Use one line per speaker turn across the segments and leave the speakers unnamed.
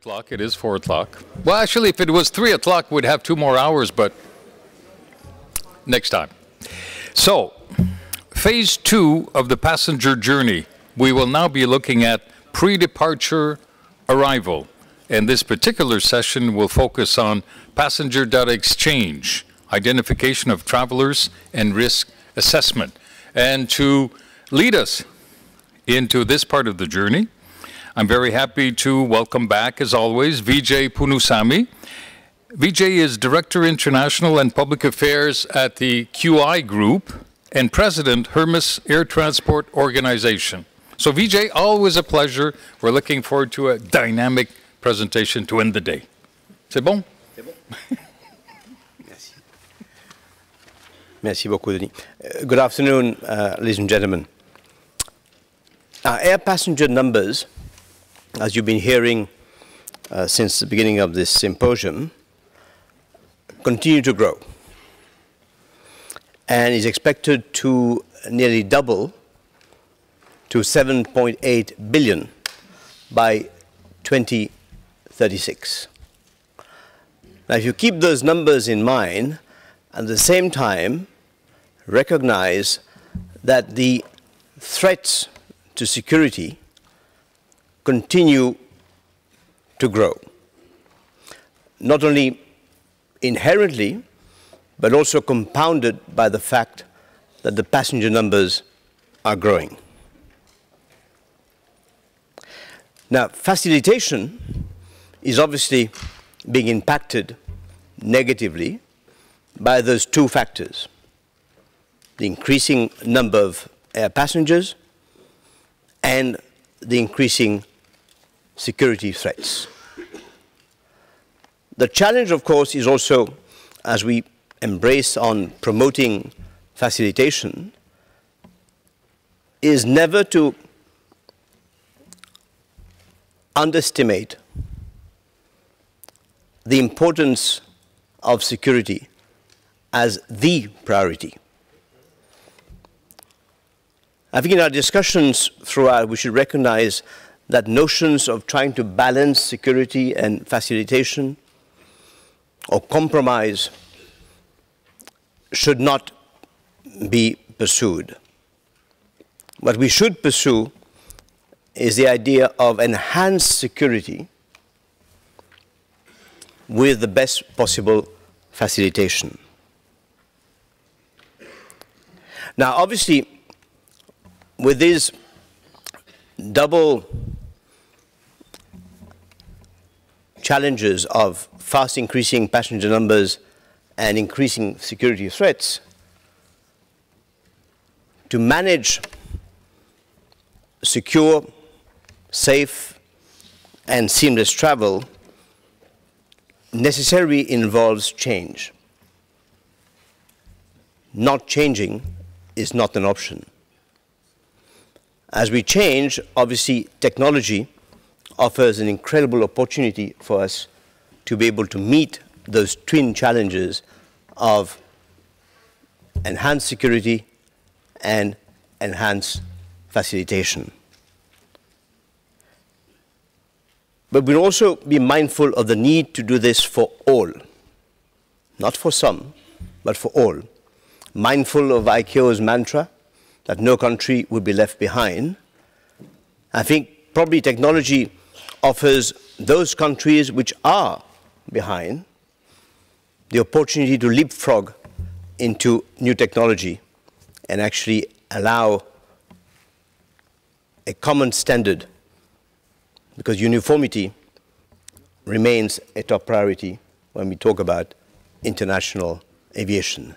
o'clock. It is four o'clock. Well, actually, if it was three o'clock, we'd have two more hours, but next time. So, phase two of the passenger journey. We will now be looking at pre-departure arrival. And this particular session will focus on passenger data exchange, identification of travelers, and risk assessment. And to lead us into this part of the journey, I'm very happy to welcome back, as always, Vijay Poonoosamy. Vijay is Director International and Public Affairs at the QI Group and President Hermes Air Transport Organization. So Vijay, always a pleasure. We're looking forward to a dynamic presentation to end the day. C'est bon?
C'est bon. Merci. Merci beaucoup, Denis. Uh, good afternoon, uh, ladies and gentlemen. Our air passenger numbers as you've been hearing uh, since the beginning of this symposium, continue to grow and is expected to nearly double to 7.8 billion by 2036. Now, if you keep those numbers in mind, at the same time, recognize that the threats to security continue to grow, not only inherently, but also compounded by the fact that the passenger numbers are growing. Now, facilitation is obviously being impacted negatively by those two factors the increasing number of air passengers and the increasing security threats. The challenge, of course, is also as we embrace on promoting facilitation, is never to underestimate the importance of security as the priority. I think in our discussions throughout, we should recognize that notions of trying to balance security and facilitation or compromise should not be pursued. What we should pursue is the idea of enhanced security with the best possible facilitation. Now, obviously, with these double challenges of fast increasing passenger numbers and increasing security threats, to manage secure, safe, and seamless travel necessarily involves change. Not changing is not an option. As we change, obviously, technology offers an incredible opportunity for us to be able to meet those twin challenges of enhanced security and enhanced facilitation. But we'll also be mindful of the need to do this for all, not for some, but for all. Mindful of ICAO's mantra that no country would be left behind. I think probably technology offers those countries which are behind the opportunity to leapfrog into new technology and actually allow a common standard because uniformity remains a top priority when we talk about international aviation.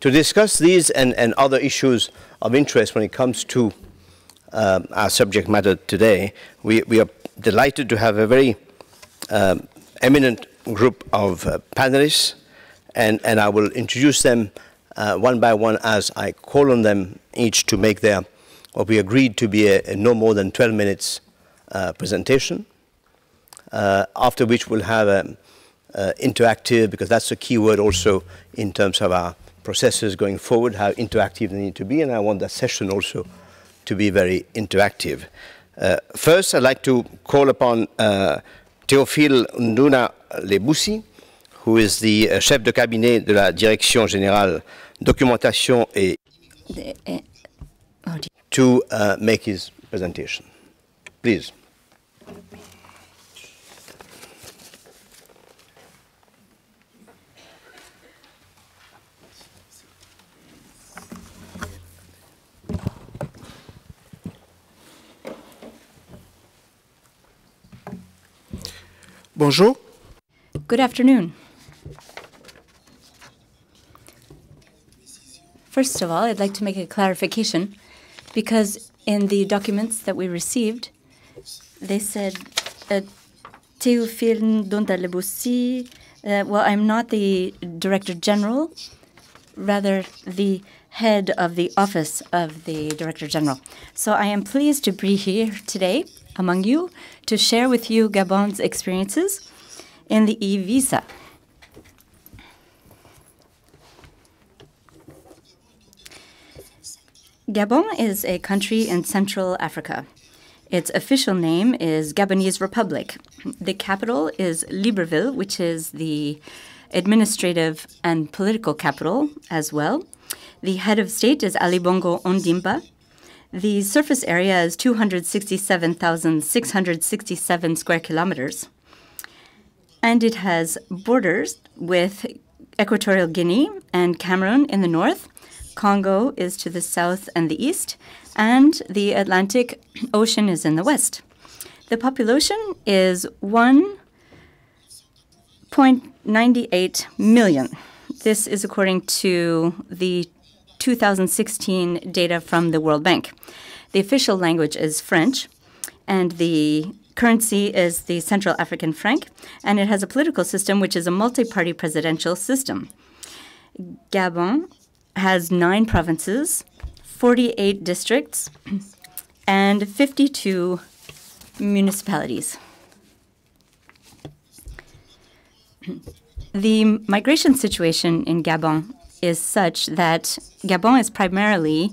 To discuss these and, and other issues of interest when it comes to um, our subject matter today, we, we, are delighted to have a very um, eminent group of uh, panelists, and, and I will introduce them uh, one by one as I call on them each to make their, what we agreed to be a, a no more than 12 minutes uh, presentation, uh, after which we'll have an uh, interactive, because that's a key word also in terms of our processes going forward, how interactive they need to be, and I want that session also to be very interactive. Uh, first, I'd like to call upon uh, Théophile Ndounda Leboussi, who is the uh, chef de cabinet de la Direction Générale Documentation et
uh, oh,
to uh, make his presentation. Please.
Bonjour.
Good afternoon. First of all, I'd like to make a clarification because in the documents that we received, they said Théophile Ndondaleboussi. Uh, well, I'm not the Director General, rather the head of the office of the Director General. So I am pleased to be here today among you to share with you Gabon's experiences in the e-visa. Gabon is a country in Central Africa. Its official name is Gabonese Republic. The capital is Libreville, which is the administrative and political capital as well. The head of state is Ali Bongo Ondimba. The surface area is 267,667 square kilometers. And it has borders with Equatorial Guinea and Cameroon in the north. Congo is to the south and the east, and the Atlantic Ocean is in the west. The population is 1.98 million. This is according to the 2016 data from the World Bank. The official language is French, and the currency is the Central African franc, and it has a political system which is a multi party presidential system. Gabon has nine provinces, 48 districts, and 52 municipalities. The migration situation in Gabon is such that Gabon is primarily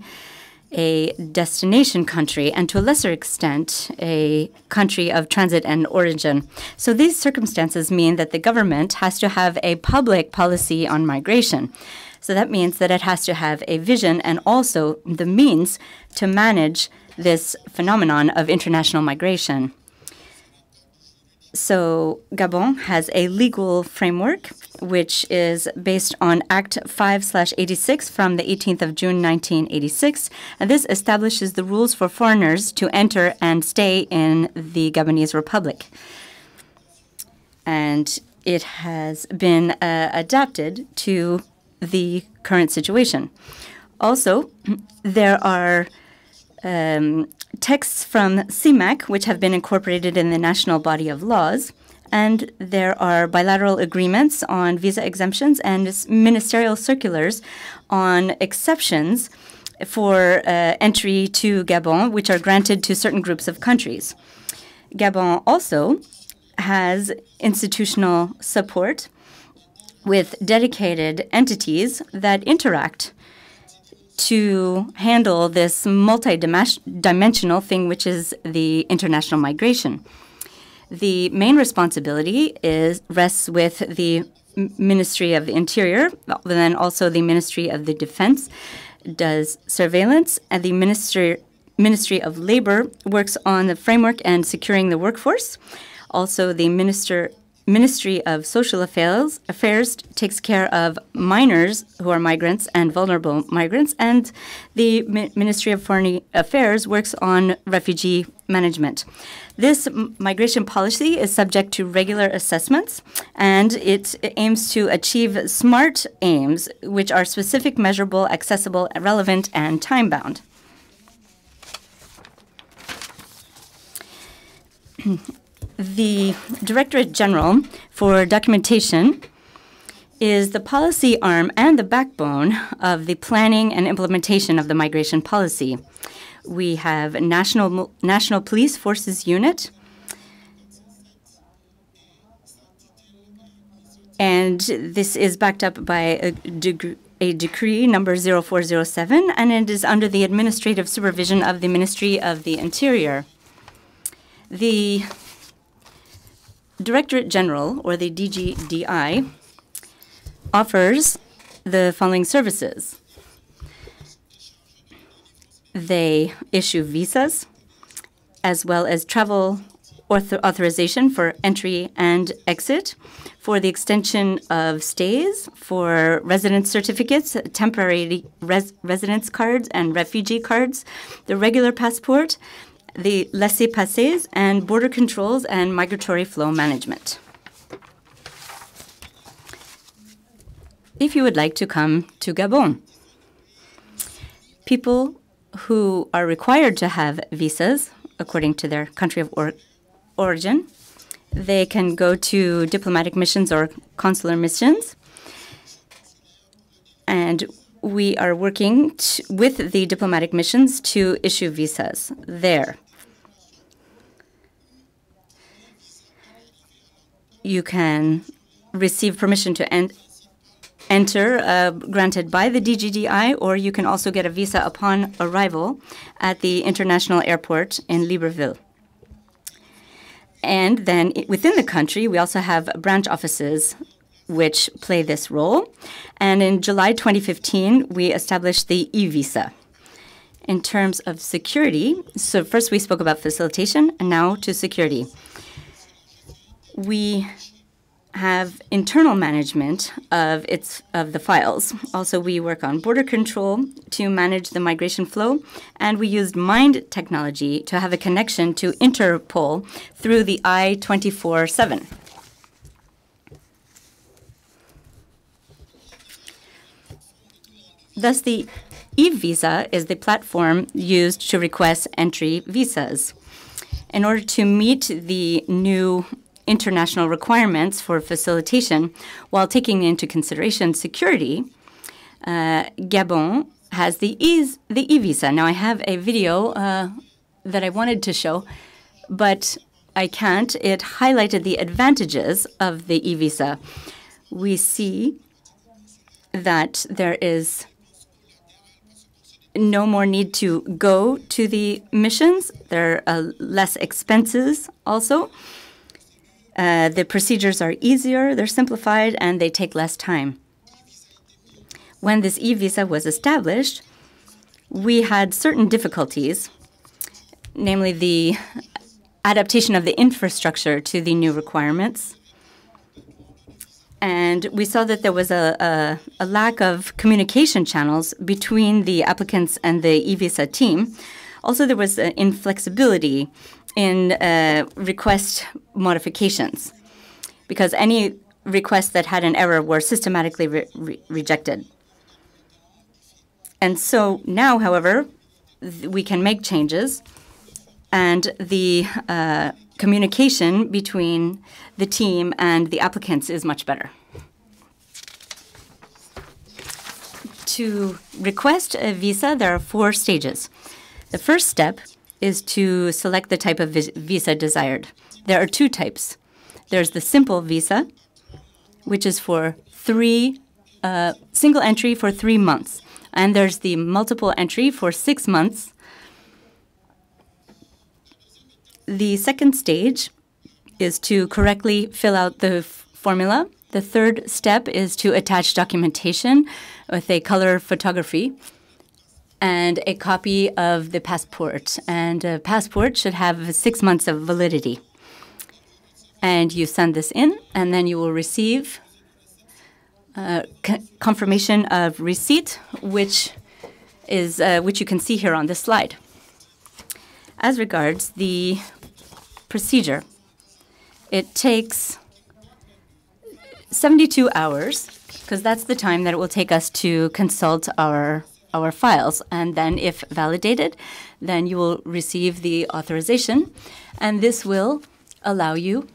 a destination country and to a lesser extent a country of transit and origin. So these circumstances mean that the government has to have a public policy on migration. So that means that it has to have a vision and also the means to manage this phenomenon of international migration. So Gabon has a legal framework which is based on Act 5/86 from the 18th of June 1986, and this establishes the rules for foreigners to enter and stay in the Gabonese Republic. And it has been uh, adapted to the current situation. Also, there are um, texts from CEMAC, which have been incorporated in the national body of laws, and there are bilateral agreements on visa exemptions and ministerial circulars on exceptions for uh, entry to Gabon, which are granted to certain groups of countries. Gabon also has institutional support with dedicated entities that interact to handle this multi-dimensional thing, which is the international migration. The main responsibility is rests with the Ministry of the Interior, then also the Ministry of the Defense does surveillance, and the Ministry Ministry of Labor works on the framework and securing the workforce. Also, the Minister Ministry of Social Affairs, Affairs takes care of minors who are migrants and vulnerable migrants, and the Mi- Ministry of Foreign Affairs works on refugee management. This migration policy is subject to regular assessments, and it aims to achieve SMART aims, which are specific, measurable, accessible, relevant, and time bound. the Directorate General for Documentation is the policy arm and the backbone of the planning and implementation of the migration policy. We have National National Police Forces Unit. And this is backed up by a, deg- a decree number 0407, and it is under the administrative supervision of the Ministry of the Interior. The Directorate General, or the DGDI, offers the following services. They issue visas, as well as travel author authorization for entry and exit, for the extension of stays, for residence certificates, temporary res residence cards, and refugee cards, the regular passport, the laissez-passer, and border controls and migratory flow management. If you would like to come to Gabon, people who are required to have visas according to their country of or origin, they can go to diplomatic missions or consular missions. And we are working with the diplomatic missions to issue visas there. You can receive permission to en enter uh, granted by the DGDI, or you can also get a visa upon arrival at the international airport in Libreville. And then within the country, we also have branch offices which play this role. And in July 2015, we established the e-visa. In terms of security, so first we spoke about facilitation, and now to security. We have internal management of its of the files. Also, we work on border control to manage the migration flow, and we used Mind technology to have a connection to Interpol through the I-24/7. Thus, the e-visa is the platform used to request entry visas. In order to meet the new international requirements for facilitation while taking into consideration security, uh, Gabon has the e the e-visa. Now I have a video uh, that I wanted to show, but I can't. It highlighted the advantages of the e-visa. We see that there is no more need to go to the missions. There are uh, less expenses also. Uh, the procedures are easier, they're simplified, and they take less time. When this e-visa was established, we had certain difficulties, namely the adaptation of the infrastructure to the new requirements. And we saw that there was a, a, a lack of communication channels between the applicants and the e-visa team. Also, there was inflexibility in uh, request modifications because any requests that had an error were systematically re re rejected. And so now, however, we can make changes and the uh, communication between the team and the applicants is much better. To request a visa, there are four stages. The first step is to select the type of visa desired. There are two types. There's the simple visa, which is for three, uh, single entry for three months. And there's the multiple entry for six months. The second stage is to correctly fill out the formula. The third step is to attach documentation with a color photography and a copy of the passport. And a passport should have six months of validity. And you send this in, and then you will receive uh, confirmation of receipt, which is uh, which you can see here on this slide. As regards the procedure, it takes 72 hours because that's the time that it will take us to consult our our files. And then if validated, then you will receive the authorization. And this will allow you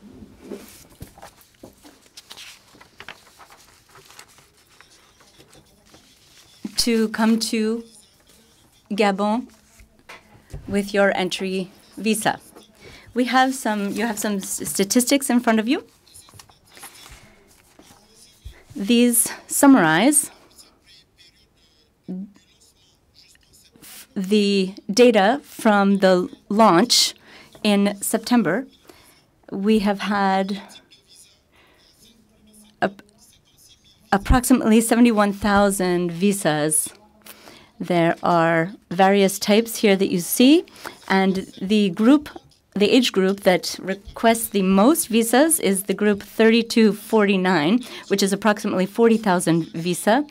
to come to Gabon with your entry visa. We have some, you have some statistics in front of you. These summarize the data from the launch in September, we have had approximately 71,000 visas. There are various types here that you see, and the group, the age group that requests the most visas is the group 3249, which is approximately 40,000 visa.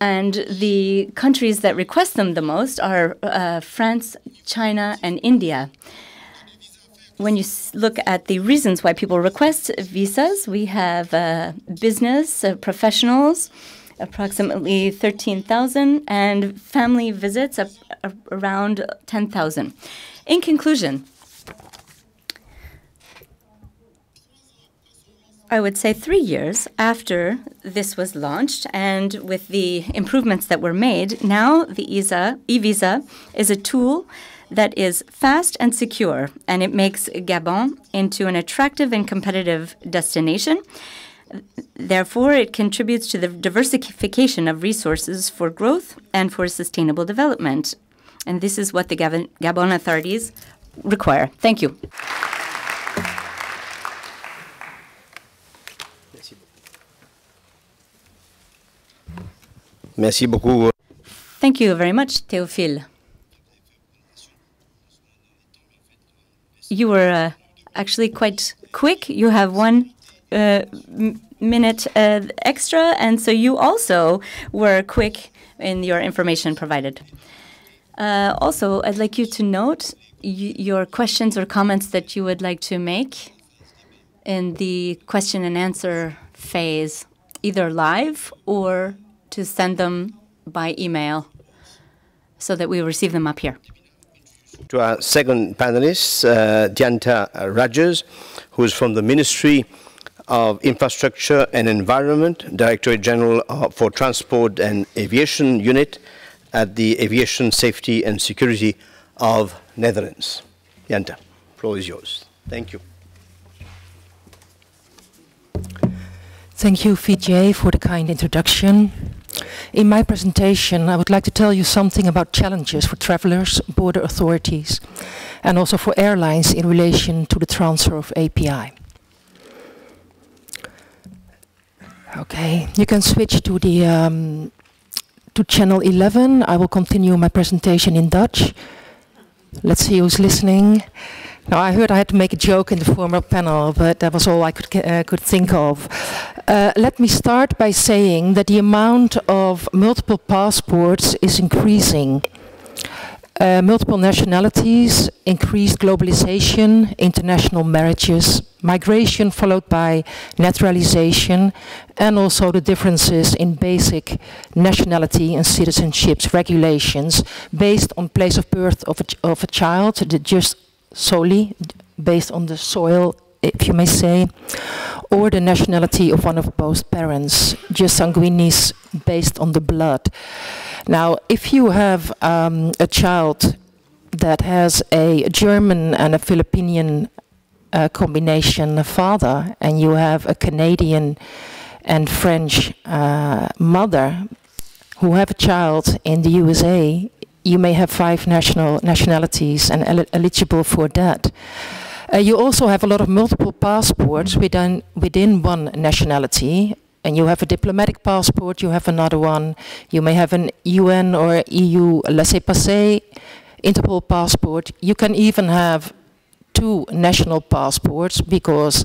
And the countries that request them the most are uh, France, China, and India when you look at the reasons why people request visas, we have uh, business uh, professionals, approximately 13,000, and family visits uh, around 10,000. In conclusion, I would say three years after this was launched, and with the improvements that were made, now the e-visa, e-visa is a tool that is fast and secure, and it makes Gabon into an attractive and competitive destination. Therefore, it contributes to the diversification of resources for growth and for sustainable development. And this is what the Gabon, authorities require. Thank you.
Merci beaucoup.
Thank you very much, Théophile. you were uh, actually quite quick. You have one uh, minute uh, extra, and so you also were quick in your information provided. Uh, also, I'd like you to note your questions or comments that you would like to make in the question and answer phase, either live or to send them by email so that we receive them up here
to our second panelist, uh, Diantha Raadgers, who is from the Ministry of Infrastructure and Environment, Directorate General uh, for Transport and Aviation Unit at the Aviation Safety and Security of Netherlands. Diantha, floor is yours. Thank you.
Thank you, Vijay, for the kind introduction. In my presentation, I would like to tell you something about challenges for travelers, border authorities, and also for airlines in relation to the transfer of API. Okay, you can switch to the um, to channel 11. I will continue my presentation in Dutch. Let's see who's listening. Now, I heard I had to make a joke in the former panel, but that was all I could, uh, could think of. Uh, let me start by saying that the amount of multiple passports is increasing. Uh, multiple nationalities, increased globalization, international marriages, migration followed by naturalization, and also the differences in basic nationality and citizenships regulations based on place of birth of a, of a child, just solely based on the soil, if you may say, or the nationality of one of both parents, jus sanguinis based on the blood. Now, if you have um, a child that has a German and a Filipinian uh, combination father, and you have a Canadian and French uh, mother who have a child in the USA, you may have five national nationalities and el eligible for that. Uh, you also have a lot of multiple passports within, within one nationality. And you have a diplomatic passport, you have another one. You may have an UN or EU laissez-passer Interpol passport. You can even have two national passports because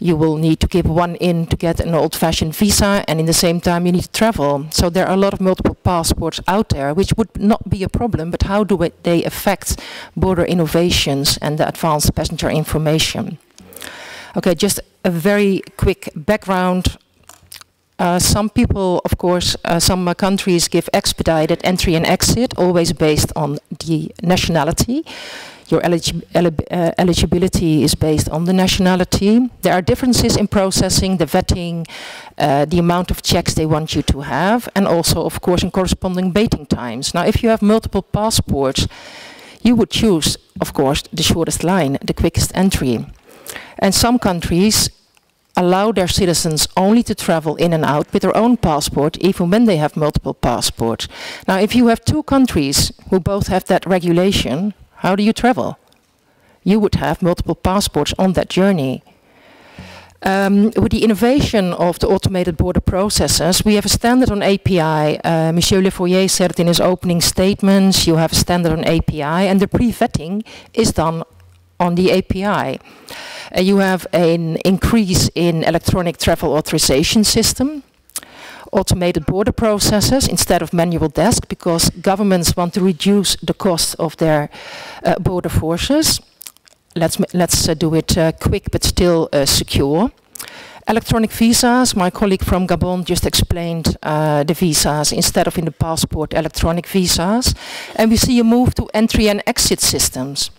you will need to give one in to get an old-fashioned visa and in the same time you need to travel. So there are a lot of multiple passports out there which would not be a problem but how do they affect border innovations and the advanced passenger information? Okay, just a very quick background uh, some people, of course, uh, some uh, countries give expedited entry and exit, always based on the nationality. Your uh, eligibility is based on the nationality. There are differences in processing, the vetting, uh, the amount of checks they want you to have, and also, of course, in corresponding waiting times. Now, if you have multiple passports, you would choose, of course, the shortest line, the quickest entry. And some countries allow their citizens only to travel in and out with their own passport, even when they have multiple passports. Now, if you have two countries who both have that regulation, how do you travel? You would have multiple passports on that journey. Um, with the innovation of the automated border processes, we have a standard on API. Uh, Monsieur Le Foyer said it in his opening statements. You have a standard on API, and the pre-vetting is done on the API. Uh, you have an increase in electronic travel authorization system, automated border processes instead of manual desk, because governments want to reduce the cost of their uh, border forces let's let's uh, do it uh, quick but still uh, secure. Electronic visas, my colleague from Gabon just explained uh, the visas instead of in the passport, electronic visas. And we see a move to entry and exit systems.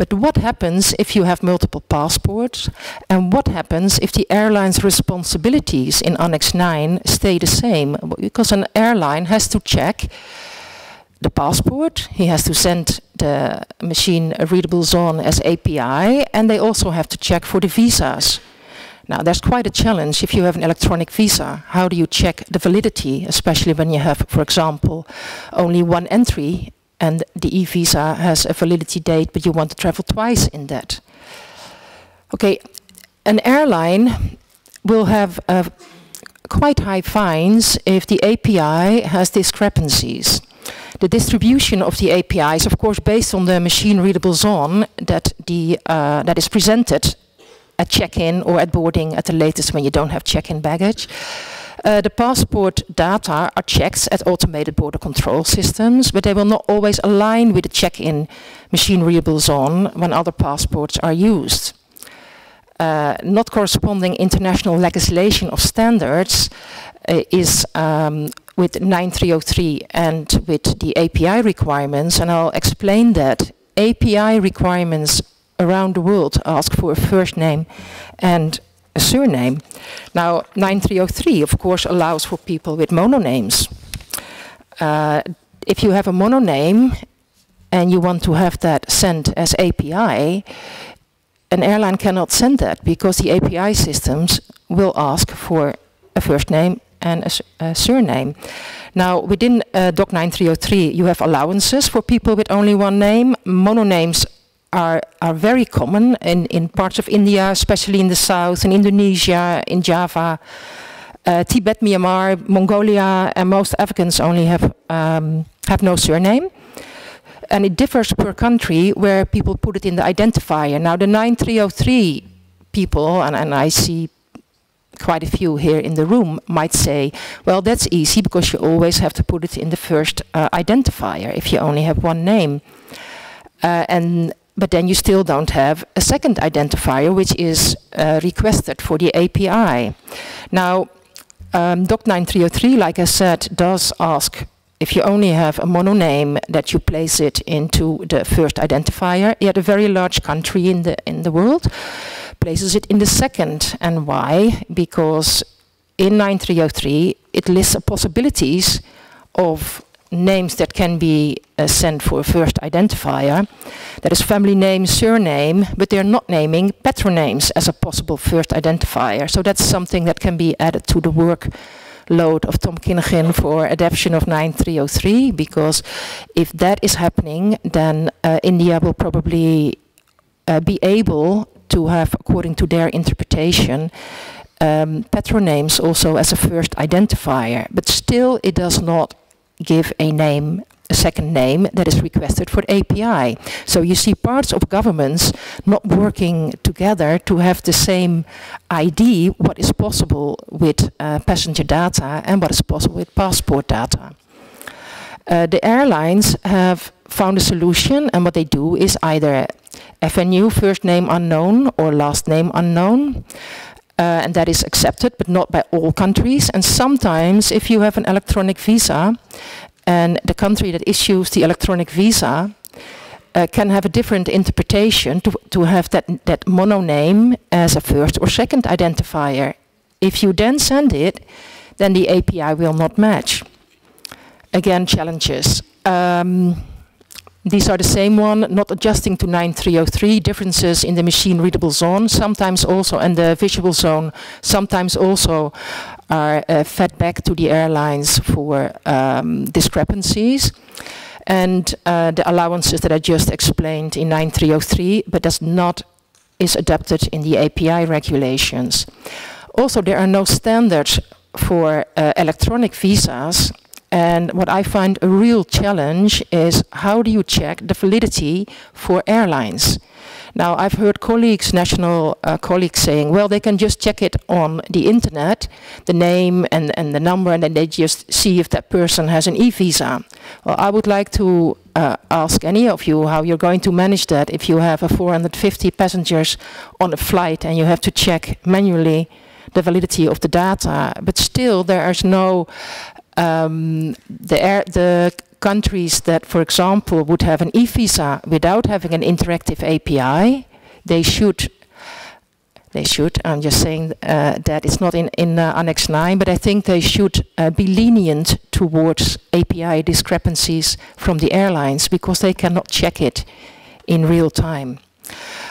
But what happens if you have multiple passports? And what happens if the airline's responsibilities in Annex 9 stay the same? Because an airline has to check the passport, he has to send the machine a readable zone as API, and they also have to check for the visas. Now, there's quite a challenge if you have an electronic visa. How do you check the validity, especially when you have, for example, only one entry and the e-visa has a validity date, but you want to travel twice in that? Okay, an airline will have uh, quite high fines if the API has discrepancies. The distribution of the API is of course based on the machine readable zone that, the, uh, that is presented at check-in or at boarding at the latest when you don't have check-in baggage. Uh, the passport data are checked at automated border control systems, but they will not always align with the check-in machine readable zone when other passports are used. Uh, not corresponding international legislation of standards uh, is um, with 9303 and with the API requirements, and I'll explain that. API requirements around the world ask for a first name and a surname. Now, 9303, of course, allows for people with mononames. Uh, if you have a mononame and you want to have that sent as API, an airline cannot send that because the API systems will ask for a first name and a, a surname. Now, within uh, DOC 9303, you have allowances for people with only one name. Mononames are, are very common in, in parts of India, especially in the south, in Indonesia, in Java, uh, Tibet, Myanmar, Mongolia, and most Africans only have, um, have no surname. And it differs per country where people put it in the identifier. Now, the 9303 people, and, and I see quite a few here in the room might say, well, that's easy because you always have to put it in the first uh, identifier if you only have one name. Uh, and but then you still don't have a second identifier, which is uh, requested for the API. Now, um, DOC 9303, like I said, does ask if you only have a mononame that you place it into the first identifier. Yet a very large country in the in the world places it in the second. And why? Because in 9303 it lists possibilities of names that can be uh, sent for a first identifier. That is family name, surname, but they're not naming patronames as a possible first identifier. So that's something that can be added to the workload of Tom Kinneging for adoption of 9303 because if that is happening then uh, India will probably uh, be able to have, according to their interpretation, um, patronames also as a first identifier, but still it does not give a name, a second name that is requested for API. So you see parts of governments not working together to have the same ID, what is possible with uh, passenger data and what is possible with passport data. Uh, the airlines have found a solution and what they do is either FNU, first name unknown or last name unknown. Uh, and that is accepted, but not by all countries. And sometimes, if you have an electronic visa, and the country that issues the electronic visa uh, can have a different interpretation to, to have that, that mono name as a first or second identifier. If you then send it, then the API will not match. Again, challenges. Um, These are the same one, not adjusting to 9303, differences in the machine readable zone, sometimes also, and the visual zone, sometimes also are uh, fed back to the airlines for um, discrepancies. And uh, the allowances that I just explained in 9303, but does not is adapted in the API regulations. Also, there are no standards for uh, electronic visas and what I find a real challenge is how do you check the validity for airlines? Now, I've heard colleagues, national uh, colleagues saying, well, they can just check it on the internet, the name and, and the number, and then they just see if that person has an e-visa. Well, I would like to uh, ask any of you how you're going to manage that if you have a 450 passengers on a flight and you have to check manually the validity of the data. But still, there is no um, the, air, the countries that, for example, would have an e-visa without having an interactive API, they should they should, I'm just saying uh, that it's not in, in uh, Annex 9, but I think they should uh, be lenient towards API discrepancies from the airlines because they cannot check it in real time.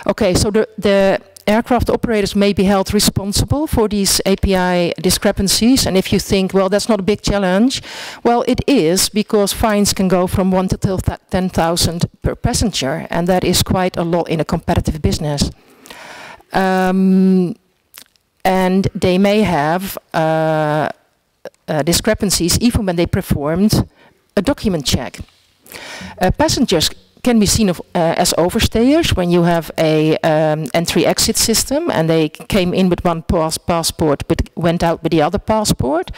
Okay, so the, the aircraft operators may be held responsible for these API discrepancies. And if you think, well, that's not a big challenge, well, it is because fines can go from 1 to 10,000 per passenger, and that is quite a lot in a competitive business. Um, and they may have uh, uh, discrepancies even when they performed a document check. Uh, passengers can be seen of, uh, as overstayers when you have a um, entry-exit system and they came in with one pass passport but went out with the other passport.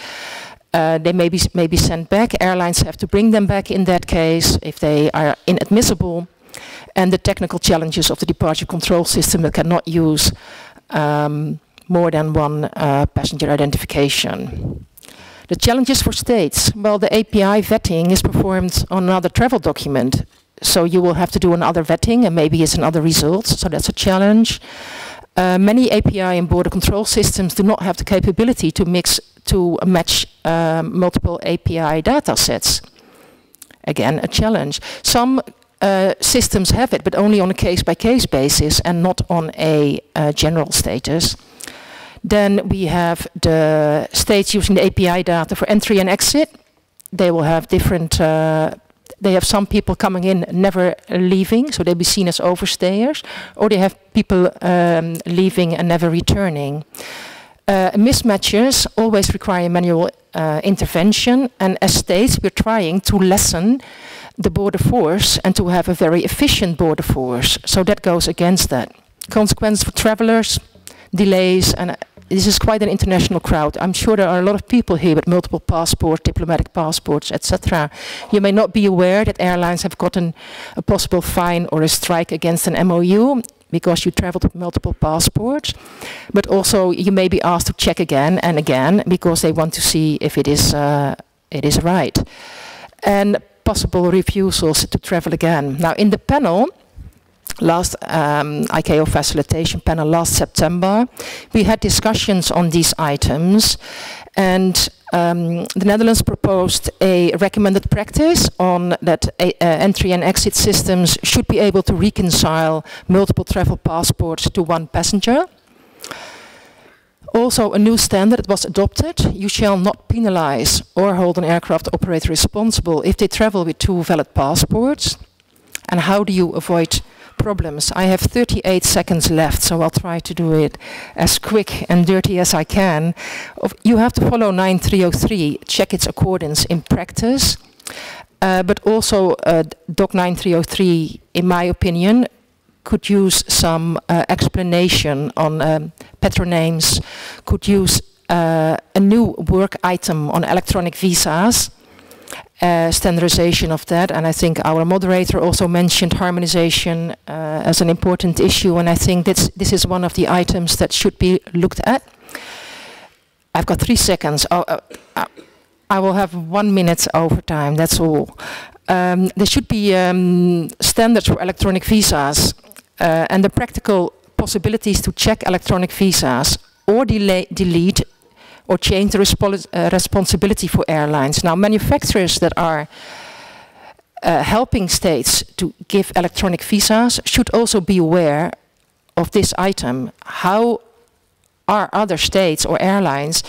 Uh, they may be, may be sent back. Airlines have to bring them back in that case if they are inadmissible. And the technical challenges of the departure control system that cannot use um, more than one uh, passenger identification. The challenges for states, well, the API vetting is performed on another travel document so you will have to do another vetting and maybe it's another result. So that's a challenge. Uh, many API and border control systems do not have the capability to mix to match um, multiple API data sets. Again, a challenge. Some uh, systems have it, but only on a case-by-case -case basis and not on a uh, general status. Then we have the states using the API data for entry and exit. They will have different uh, they have some people coming in never leaving, so they'll be seen as overstayers, or they have people um, leaving and never returning. Uh, mismatches always require manual uh, intervention, and as states, we're trying to lessen the border force and to have a very efficient border force. So that goes against that. Consequence for travelers, delays, and this is quite an international crowd. I'm sure there are a lot of people here with multiple passports, diplomatic passports, etc. You may not be aware that airlines have gotten a possible fine or a strike against an MOU because you traveled with multiple passports. But also you may be asked to check again and again because they want to see if it is, uh, it is right. And possible refusals to travel again. Now in the panel, last um, ICAO facilitation panel last September, we had discussions on these items and um, the Netherlands proposed a recommended practice on that uh, entry and exit systems should be able to reconcile multiple travel passports to one passenger. Also, a new standard was adopted. You shall not penalize or hold an aircraft operator responsible if they travel with two valid passports. And how do you avoid problems. I have 38 seconds left, so I'll try to do it as quick and dirty as I can. You have to follow 9303, check its accordance in practice. Uh, but also uh, Doc 9303, in my opinion, could use some uh, explanation on um, patronames, could use uh, a new work item on electronic visas, uh, standardization of that. And I think our moderator also mentioned harmonization uh, as an important issue. And I think this, this is one of the items that should be looked at. I've got three seconds. Oh, uh, I will have one minute overtime, that's all. Um, there should be um, standards for electronic visas uh, and the practical possibilities to check electronic visas or delete or change the uh, responsibility for airlines. Now, manufacturers that are uh, helping states to give electronic visas should also be aware of this item. How are other states or airlines,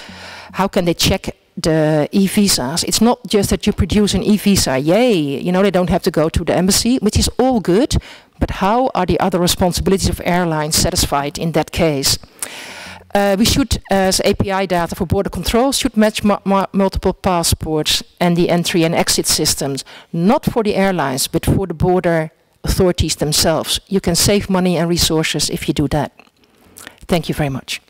how can they check the e-visas? It's not just that you produce an e-visa, yay, you know, they don't have to go to the embassy, which is all good, but how are the other responsibilities of airlines satisfied in that case? Uh, we should, as API data for border control, should match multiple passports and the entry and exit systems, not for the airlines, but for the border authorities themselves. You can save money and resources if you do that. Thank you very much.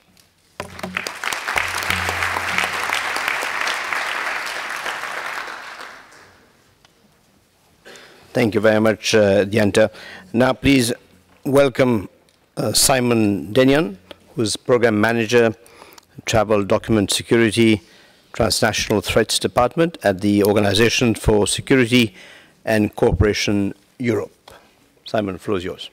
Thank you very much, uh, Diantha. Now, please welcome uh, Simon Deignan, who's Program Manager, Travel Document Security, Transnational Threats Department at the Organization for Security and Cooperation Europe. Simon, the floor is yours.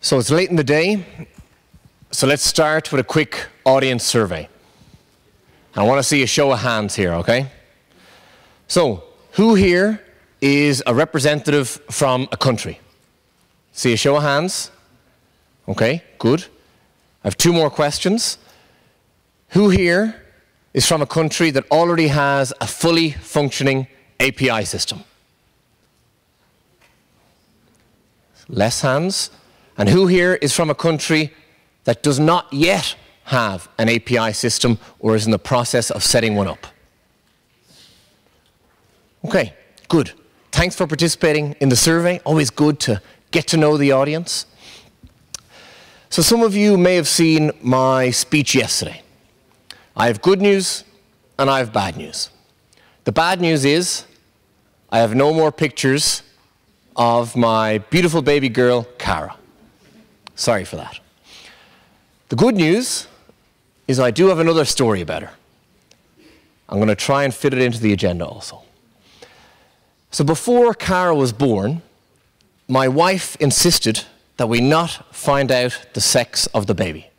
So it's late in the day, so let's start with a quick audience survey. I want to see a show of hands here, okay? So, who here is a representative from a country? See a show of hands? Okay, good. I have two more questions. Who here is from a country that already has a fully functioning API system? Less hands. And who here is from a country that does not yet have an API system or is in the process of setting one up? Okay, good. Thanks for participating in the survey. Always good to get to know the audience. So some of you may have seen my speech yesterday. I have good news and I have bad news. The bad news is I have no more pictures of my beautiful baby girl, Cara. Sorry for that. The good news is I do have another story about her. I'm going to try and fit it into the agenda also. So before Cara was born, my wife insisted that we not find out the sex of the baby.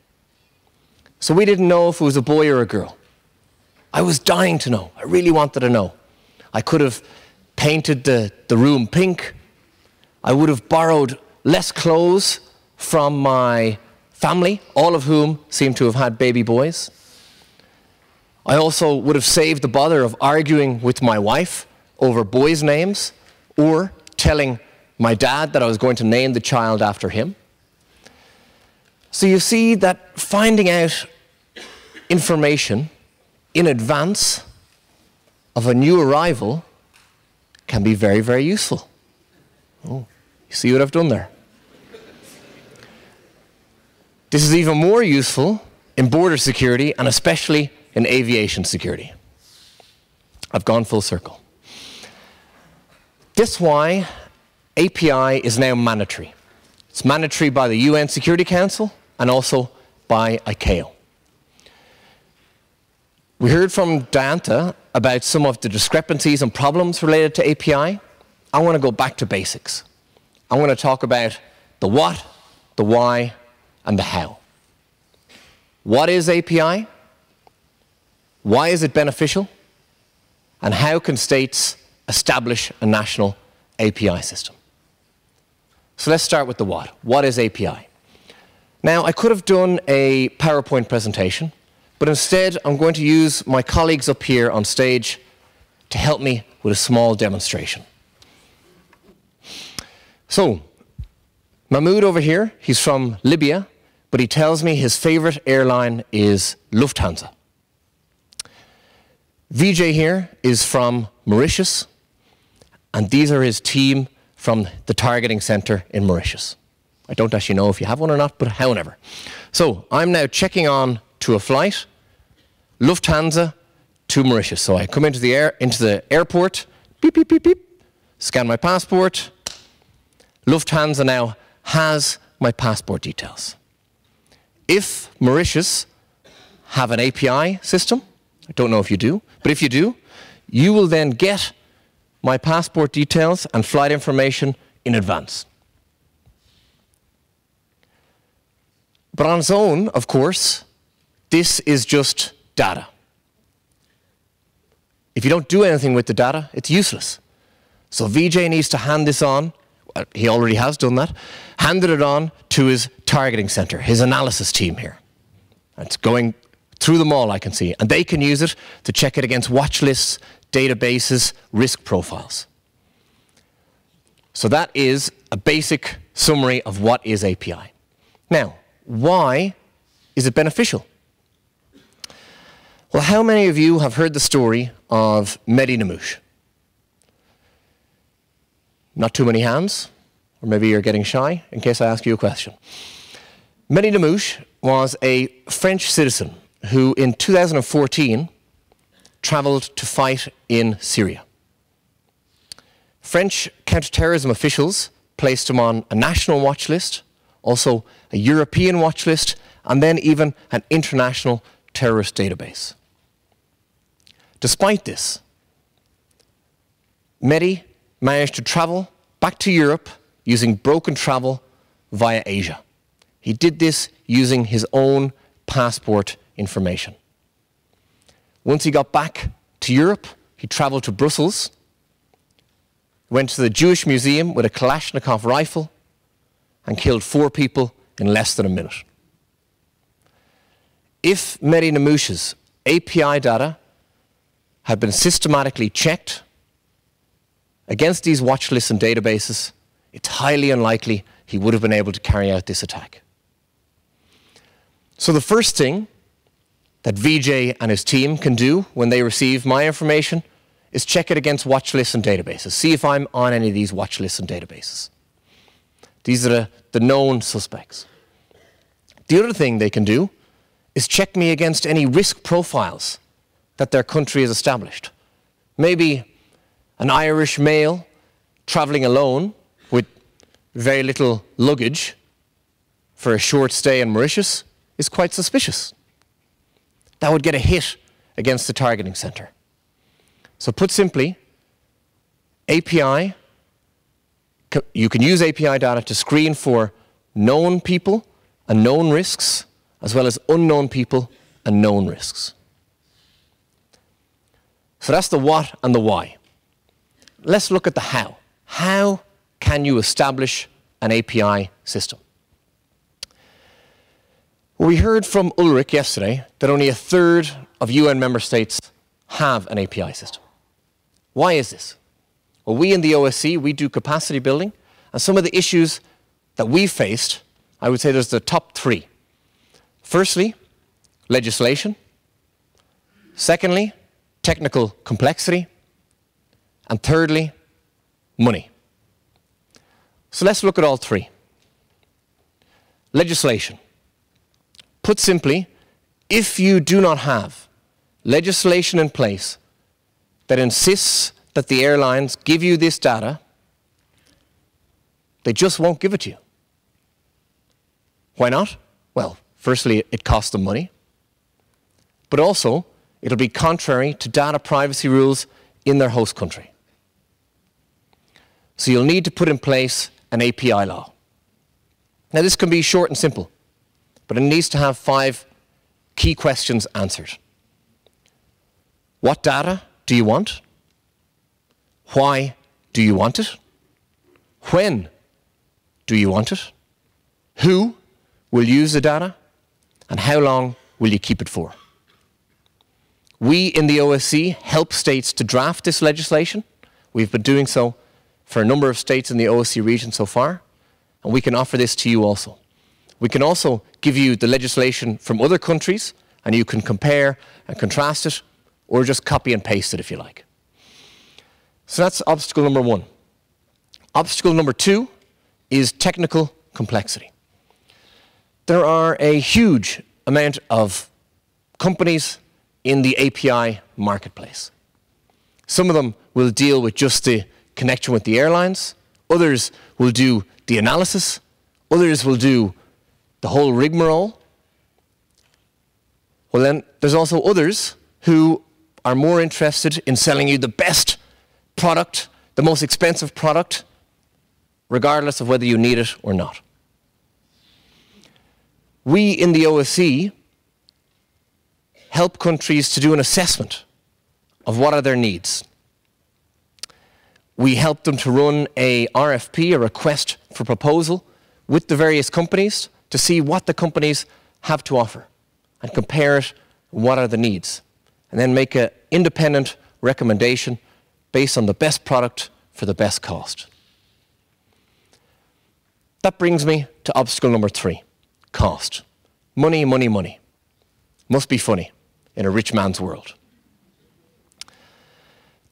So we didn't know if it was a boy or a girl. I was dying to know. I really wanted to know. I could have painted the, the room pink. I would have borrowed less clothes from my family, all of whom seem to have had baby boys. I also would have saved the bother of arguing with my wife over boys' names or telling my dad that I was going to name the child after him. So you see that finding out information in advance of a new arrival can be very, very useful. Oh, you see what I've done there? This is even more useful in border security and especially in aviation security. I've gone full circle. This why API is now mandatory. It's mandatory by the UN Security Council and also by ICAO. We heard from Diantha about some of the discrepancies and problems related to API. I want to go back to basics. I want to talk about the what, the why, and the how. What is API? Why is it beneficial? And how can states establish a national API system? So let's start with the what. What is API? Now, I could have done a PowerPoint presentation, but instead I'm going to use my colleagues up here on stage to help me with a small demonstration. So, Mahmoud over here, he's from Libya, but he tells me his favorite airline is Lufthansa. Vijay here is from Mauritius, and these are his team from the targeting center in Mauritius. I don't actually know if you have one or not, but however. So I'm now checking on to a flight, Lufthansa to Mauritius. So I come into the, air, into the airport, beep, beep, beep, beep, scan my passport. Lufthansa now has my passport details. If Mauritius have an API system, I don't know if you do, but if you do, you will then get my passport details and flight information in advance. But on its own, of course, this is just data. If you don't do anything with the data, it's useless. So Vijay needs to hand this on. He already has done that. Handed it on to his targeting center, his analysis team here. It's going through them all, I can see. And they can use it to check it against watch lists, databases, risk profiles. So that is a basic summary of what is API. Now, why is it beneficial? Well, how many of you have heard the story of Mehdi Nemmouche? Not too many hands, or maybe you're getting shy in case I ask you a question. Mehdi Nemmouche was a French citizen who in 2014 traveled to fight in Syria. French counterterrorism officials placed him on a national watch list, also a European watch list, and then even an international terrorist database. Despite this, Mehdi managed to travel back to Europe using broken travel via Asia. He did this using his own passport information. Once he got back to Europe, he traveled to Brussels, went to the Jewish Museum with a Kalashnikov rifle, and killed four people in less than a minute. If Mehdi Nemmouche's API data had been systematically checked against these watch lists and databases, it's highly unlikely he would have been able to carry out this attack. So the first thing that Vijay and his team can do when they receive my information is check it against watch lists and databases. See if I'm on any of these watch lists and databases. These are the, the known suspects. The other thing they can do is check me against any risk profiles that their country has established. Maybe an Irish male traveling alone with very little luggage for a short stay in Mauritius is quite suspicious. That would get a hit against the targeting center. So, put simply, API, you can use API data to screen for known people and known risks, as well as unknown people and known risks. So that's the what and the why. Let's look at the how. How can you establish an API system? Well, we heard from Ulrich yesterday that only a third of UN member states have an API system. Why is this? Well, we in the OSCE, we do capacity building, and some of the issues that we faced, I would say there's the top three. Firstly, legislation. Secondly, technical complexity. And thirdly, money. So let's look at all three. Legislation. Put simply, if you do not have legislation in place that insists that the airlines give you this data, they just won't give it to you. Why not? Well, firstly, it costs them money, but also it'll be contrary to data privacy rules in their host country. So you'll need to put in place an API law. Now, this can be short and simple but it needs to have five key questions answered. What data do you want? Why do you want it? When do you want it? Who will use the data? And how long will you keep it for? We in the OSCE help states to draft this legislation. We've been doing so for a number of states in the OSCE region so far, and we can offer this to you also. We can also give you the legislation from other countries and you can compare and contrast it or just copy and paste it if you like. So that's obstacle number one. Obstacle number two is technical complexity. There are a huge amount of companies in the API marketplace. Some of them will deal with just the connection with the airlines, others will do the analysis, others will do the whole rigmarole. Well, then there's also others who are more interested in selling you the best product, the most expensive product, regardless of whether you need it or not. We in the OSCE help countries to do an assessment of what are their needs. We help them to run a RFP, a request for proposal, with the various companies to see what the companies have to offer and compare it what are the needs and then make an independent recommendation based on the best product for the best cost. That brings me to obstacle number three, cost. Money, money, money. Must be funny in a rich man's world.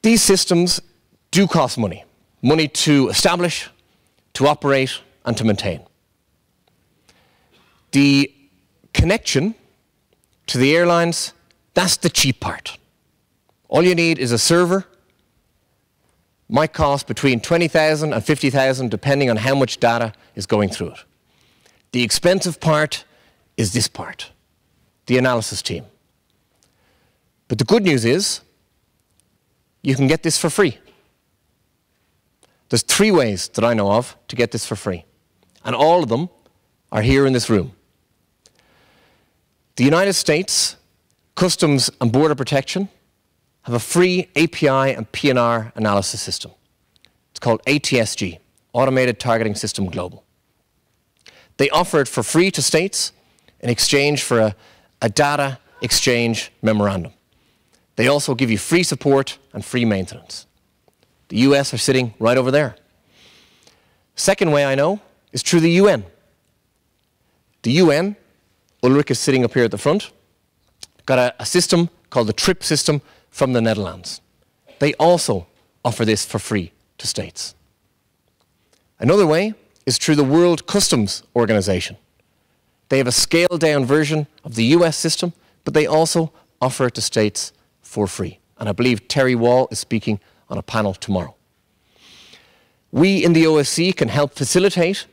These systems do cost money. Money to establish, to operate, and to maintain. The connection to the airlines, that's the cheap part. All you need is a server. Might cost between 20,000 and 50,000 depending on how much data is going through it. The expensive part is this part, the analysis team. But the good news is you can get this for free. There's three ways that I know of to get this for free. And all of them are here in this room. The United States Customs and Border Protection have a free API and PNR analysis system. It's called ATSG, Automated Targeting System Global. They offer it for free to states in exchange for a, a data exchange memorandum. They also give you free support and free maintenance. The US are sitting right over there. Second way I know is through the UN. The UN, Ulrich is sitting up here at the front, got a, a system called the TRIP system from the Netherlands. They also offer this for free to states. Another way is through the World Customs Organization. They have a scaled down version of the US system, but they also offer it to states for free. And I believe Terry Wall is speaking on a panel tomorrow. We in the OSC can help facilitate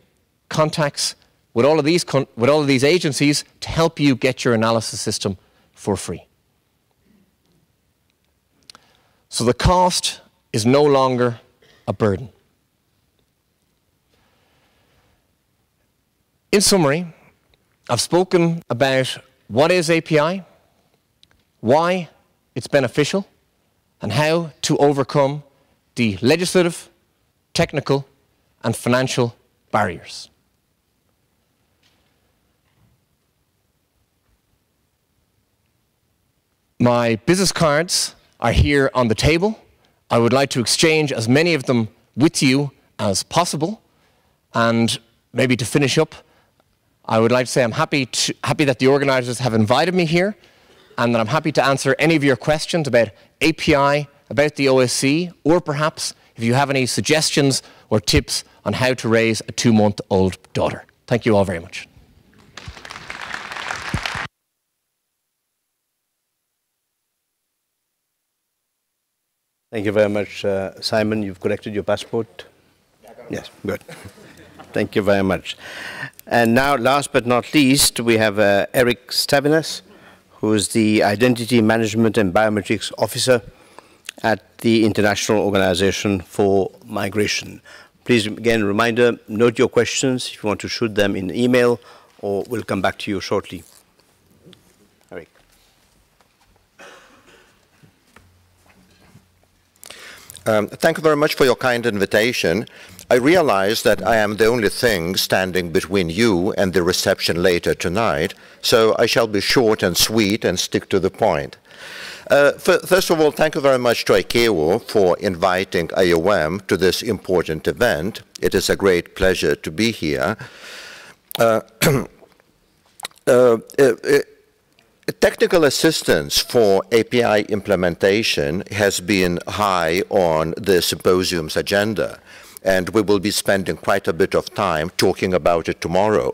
contacts with all of these, with all of these agencies to help you get your analysis system for free. So the cost is no longer a burden. In summary, I've spoken about what is API, why it's beneficial, and how to overcome the legislative, technical, and financial barriers. My business cards are here on the table. I would like to exchange as many of them with you as possible. And maybe to finish up, I would like to say I'm happy, to, happy that the organisers have invited me here and that I'm happy to answer any of your questions about API, about the OSC, or perhaps if you have any suggestions or tips on how to raise a two-month-old daughter. Thank you all very much.
Thank you very much, uh, Simon. You've collected your passport? Yes, good. Thank you very much. And now, last but not least, we have uh, Erik Slavenas, who is the Identity Management and Biometrics Officer at the International Organization for Migration. Please, again, reminder, note your questions if you want to shoot them in email, or we'll come back to you shortly.
Um, thank you very much for your kind invitation. I realize that I am the only thing standing between you and the reception later tonight, so I shall be short and sweet and stick to the point. Uh, first of all, thank you very much to ICAO for inviting IOM to this important event. It is a great pleasure to be here. Uh, uh, uh Technical assistance for API implementation has been high on the symposium's agenda and we will be spending quite a bit of time talking about it tomorrow.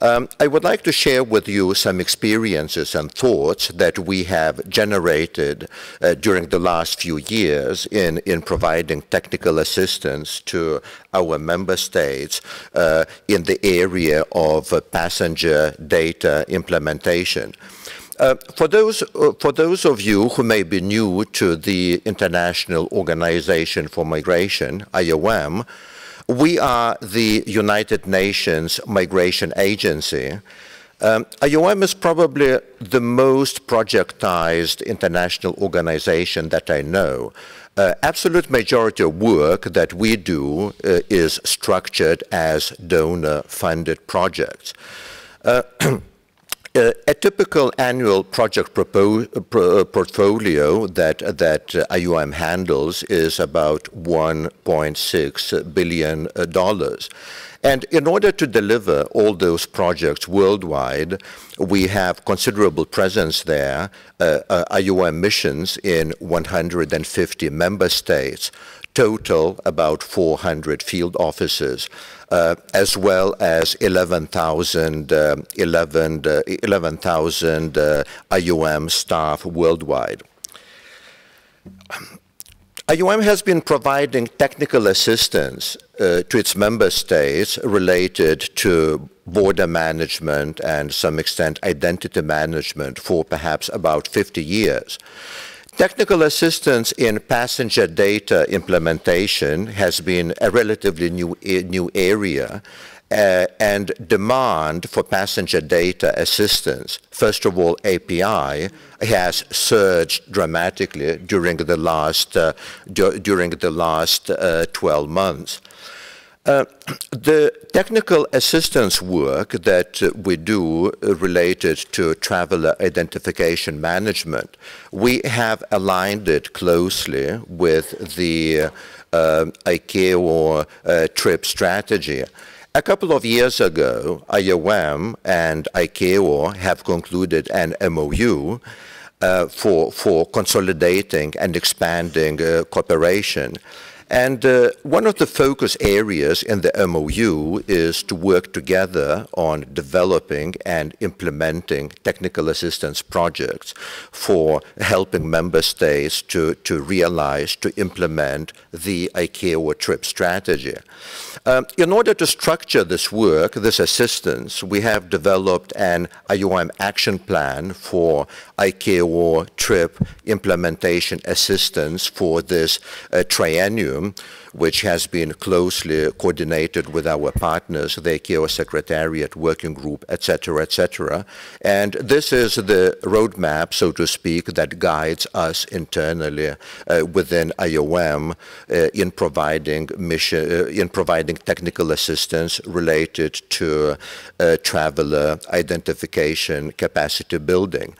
Um, I would like to share with you some experiences and thoughts that we have generated uh, during the last few years in, in providing technical assistance to our member states uh, in the area of uh, passenger data implementation. Uh, for, those, uh, for those of you who may be new to the International Organization for Migration, IOM, we are the United Nations Migration Agency. Um, IOM is probably the most projectized international organization that I know. Uh, absolute majority of work that we do uh, is structured as donor-funded projects. Uh, a typical annual project pro uh, portfolio that, that uh, IOM handles is about $1.6 billion. And in order to deliver all those projects worldwide, we have considerable presence there, uh, uh, IOM missions in 150 member states, total about 400 field offices uh, as well as 11,000 uh, 11, uh, 11, uh, IOM staff worldwide. IOM has been providing technical assistance uh, to its member states related to border management and some extent identity management for perhaps about 50 years. Technical assistance in passenger data implementation has been a relatively new, new area uh, and demand for passenger data assistance, first of all API, has surged dramatically during the last, uh, during the last uh, 12 months. Uh, the technical assistance work that we do uh, related to traveler identification management, we have aligned it closely with the uh, ICAO TRIP strategy. A couple of years ago, IOM and ICAO have concluded an MOU uh, for, for consolidating and expanding cooperation. And uh, one of the focus areas in the MOU is to work together on developing and implementing technical assistance projects for helping member states to, to realize, to implement the ICAO TRIP strategy. Um, in order to structure this work, this assistance, we have developed an IOM action plan for ICAO TRIP implementation assistance for this uh, triennium which has been closely coordinated with our partners, the ICAO Secretariat Working Group, etc., etc. And this is the roadmap, so to speak, that guides us internally uh, within IOM uh, in providing mission, uh, in providing technical assistance related to uh, traveler identification capacity building.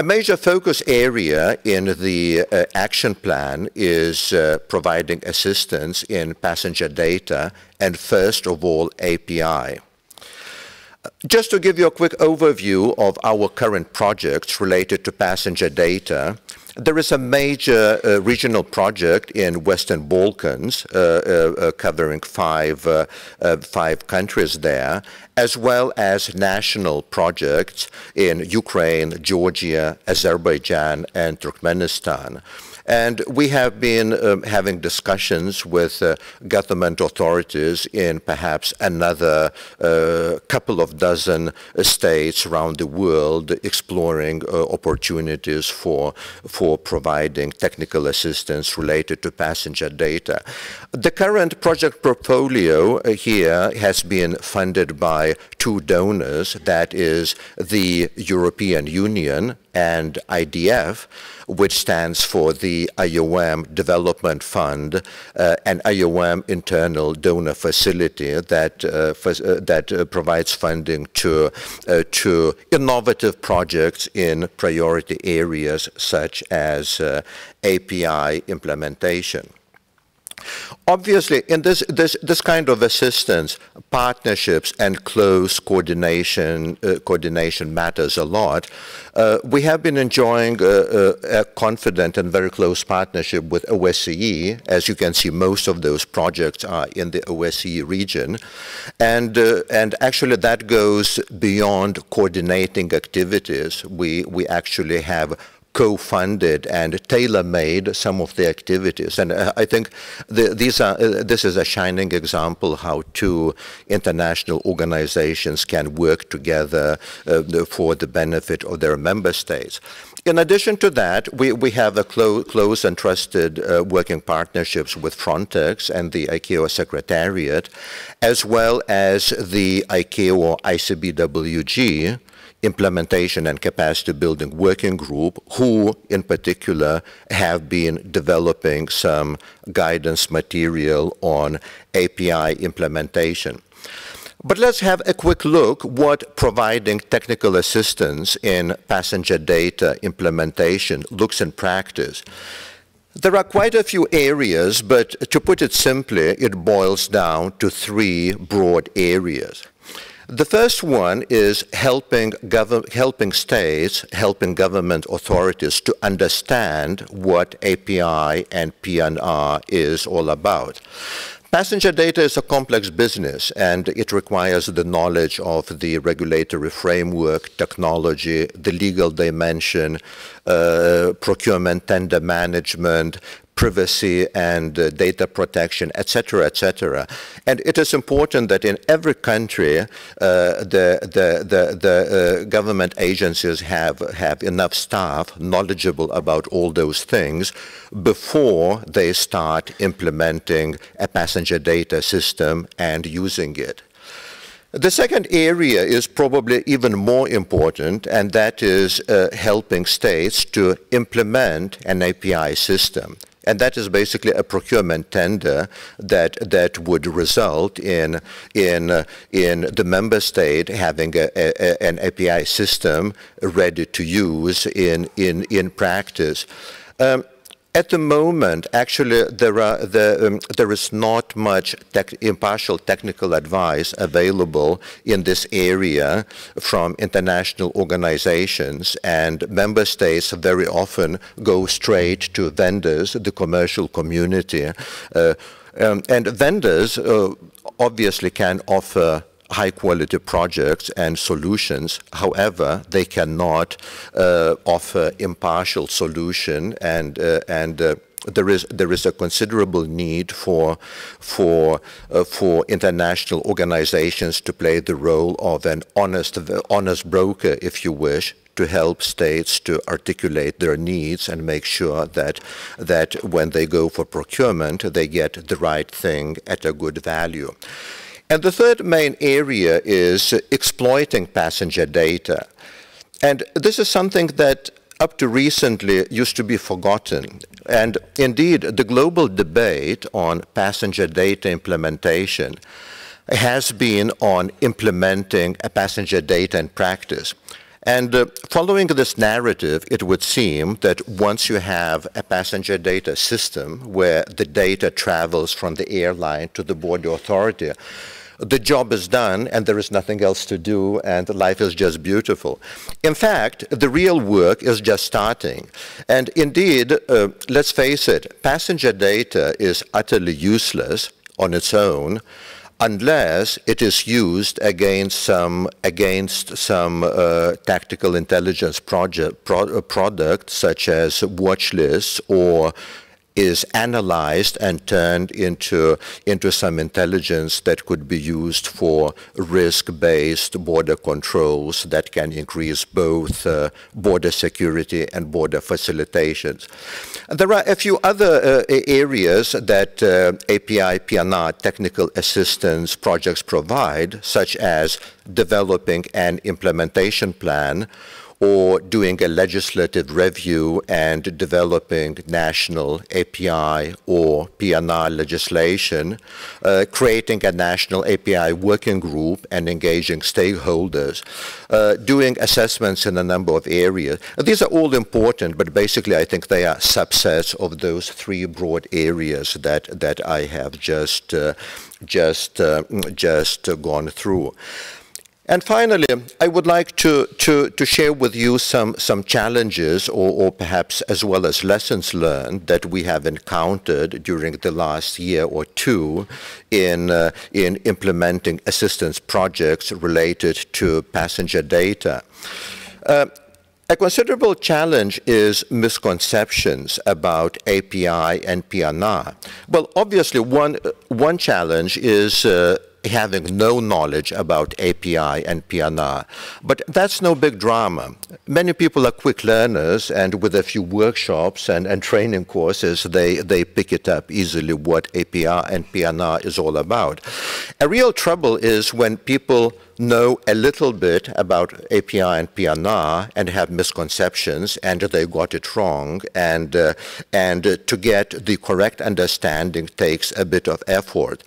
A major focus area in the uh, action plan is uh, providing assistance in passenger data and first of all API. Just to give you a quick overview of our current projects related to passenger data, there is a major uh, regional project in Western Balkans uh, uh, uh covering five, uh, five countries there, as well as national projects in Ukraine, Georgia, Azerbaijan, and Turkmenistan. And we have been um, having discussions with uh, government authorities in perhaps another uh, couple of dozen states around the world exploring uh, opportunities for, for providing technical assistance related to passenger data. The current project portfolio uh, here has been funded by two donors, that is the European Union and IDF, which stands for the IOM Development Fund, uh, an IOM internal donor facility that, uh, uh, that uh, provides funding to, uh, to innovative projects in priority areas such as uh, API implementation. Obviously, in this, this, this kind of assistance, partnerships and close coordination, uh, coordination matters a lot. Uh, we have been enjoying uh a confident and very close partnership with OSCE. As you can see, most of those projects are in the OSCE region. And, uh, and actually that goes beyond coordinating activities. We, we actually have co-funded and tailor-made some of the activities. And uh, I think the, these are, uh, this is a shining example how two international organizations can work together uh, for the benefit of their member states. In addition to that, we, we have a clo close and trusted uh, working partnerships with Frontex and the ICAO Secretariat, as well as the ICAO ICBWG, implementation and capacity building working group who in particular have been developing some guidance material on API implementation. But let's have a quick look what providing technical assistance in passenger data implementation looks in practice. There are quite a few areas, but to put it simply, it boils down to three broad areas. The first one is helping, helping states, helping government authorities to understand what API and PNR is all about. Passenger data is a complex business and it requires the knowledge of the regulatory framework, technology, the legal dimension, uh, procurement, tender management, privacy and uh, data protection, etc., etc. And it is important that in every country, uh, the, the, the, the uh, government agencies have, have enough staff knowledgeable about all those things before they start implementing a passenger data system and using it. The second area is probably even more important, and that is uh, helping states to implement an API system. And that is basically a procurement tender that, that would result in, in, uh, in the member state having a, a, an API system ready to use in, in, in practice. Um, at the moment, actually, there, are, um, there is not much tech, impartial technical advice available in this area from international organizations, and member states very often go straight to vendors, the commercial community. Uh, um, and vendors uh, obviously can offer high quality projects and solutions. However, they cannot uh, offer impartial solution and uh, and uh, there is there is a considerable need for for uh, for international organizations to play the role of an honest honest broker, if you wish, to help states to articulate their needs and make sure that that when they go for procurement, they get the right thing at a good value. And the third main area is exploiting passenger data. And this is something that up to recently used to be forgotten. And indeed, the global debate on passenger data implementation has been on implementing a passenger data in practice. And uh, following this narrative, it would seem that once you have a passenger data system where the data travels from the airline to the border authority, the job is done and there is nothing else to do and life is just beautiful. In fact, the real work is just starting. And indeed, uh, let's face it, passenger data is utterly useless on its own unless it is used against some against some uh, tactical intelligence project pro product such as watch lists or is analyzed and turned into, into some intelligence that could be used for risk-based border controls that can increase both uh, border security and border facilitations. There are a few other uh, areas that uh, API PNR technical assistance projects provide, such as developing an implementation plan or doing a legislative review and developing national API or PNR legislation, uh, creating a national API working group and engaging stakeholders, uh, doing assessments in a number of areas. These are all important, but basically I think they are subsets of those three broad areas that, that I have just, uh, just, uh, just gone through. And finally, I would like to, to, to share with you some, some challenges or, or perhaps as well as lessons learned that we have encountered during the last year or two in, uh, in implementing assistance projects related to passenger data. Uh, a considerable challenge is misconceptions about API and PNR. Well, obviously, one, one challenge is uh, having no knowledge about API and PNR. But that's no big drama. Many people are quick learners, and with a few workshops and, and training courses, they, they pick it up easily what API and PNR is all about. A real trouble is when people know a little bit about API and PNR and have misconceptions and they got it wrong and uh, and to get the correct understanding takes a bit of effort.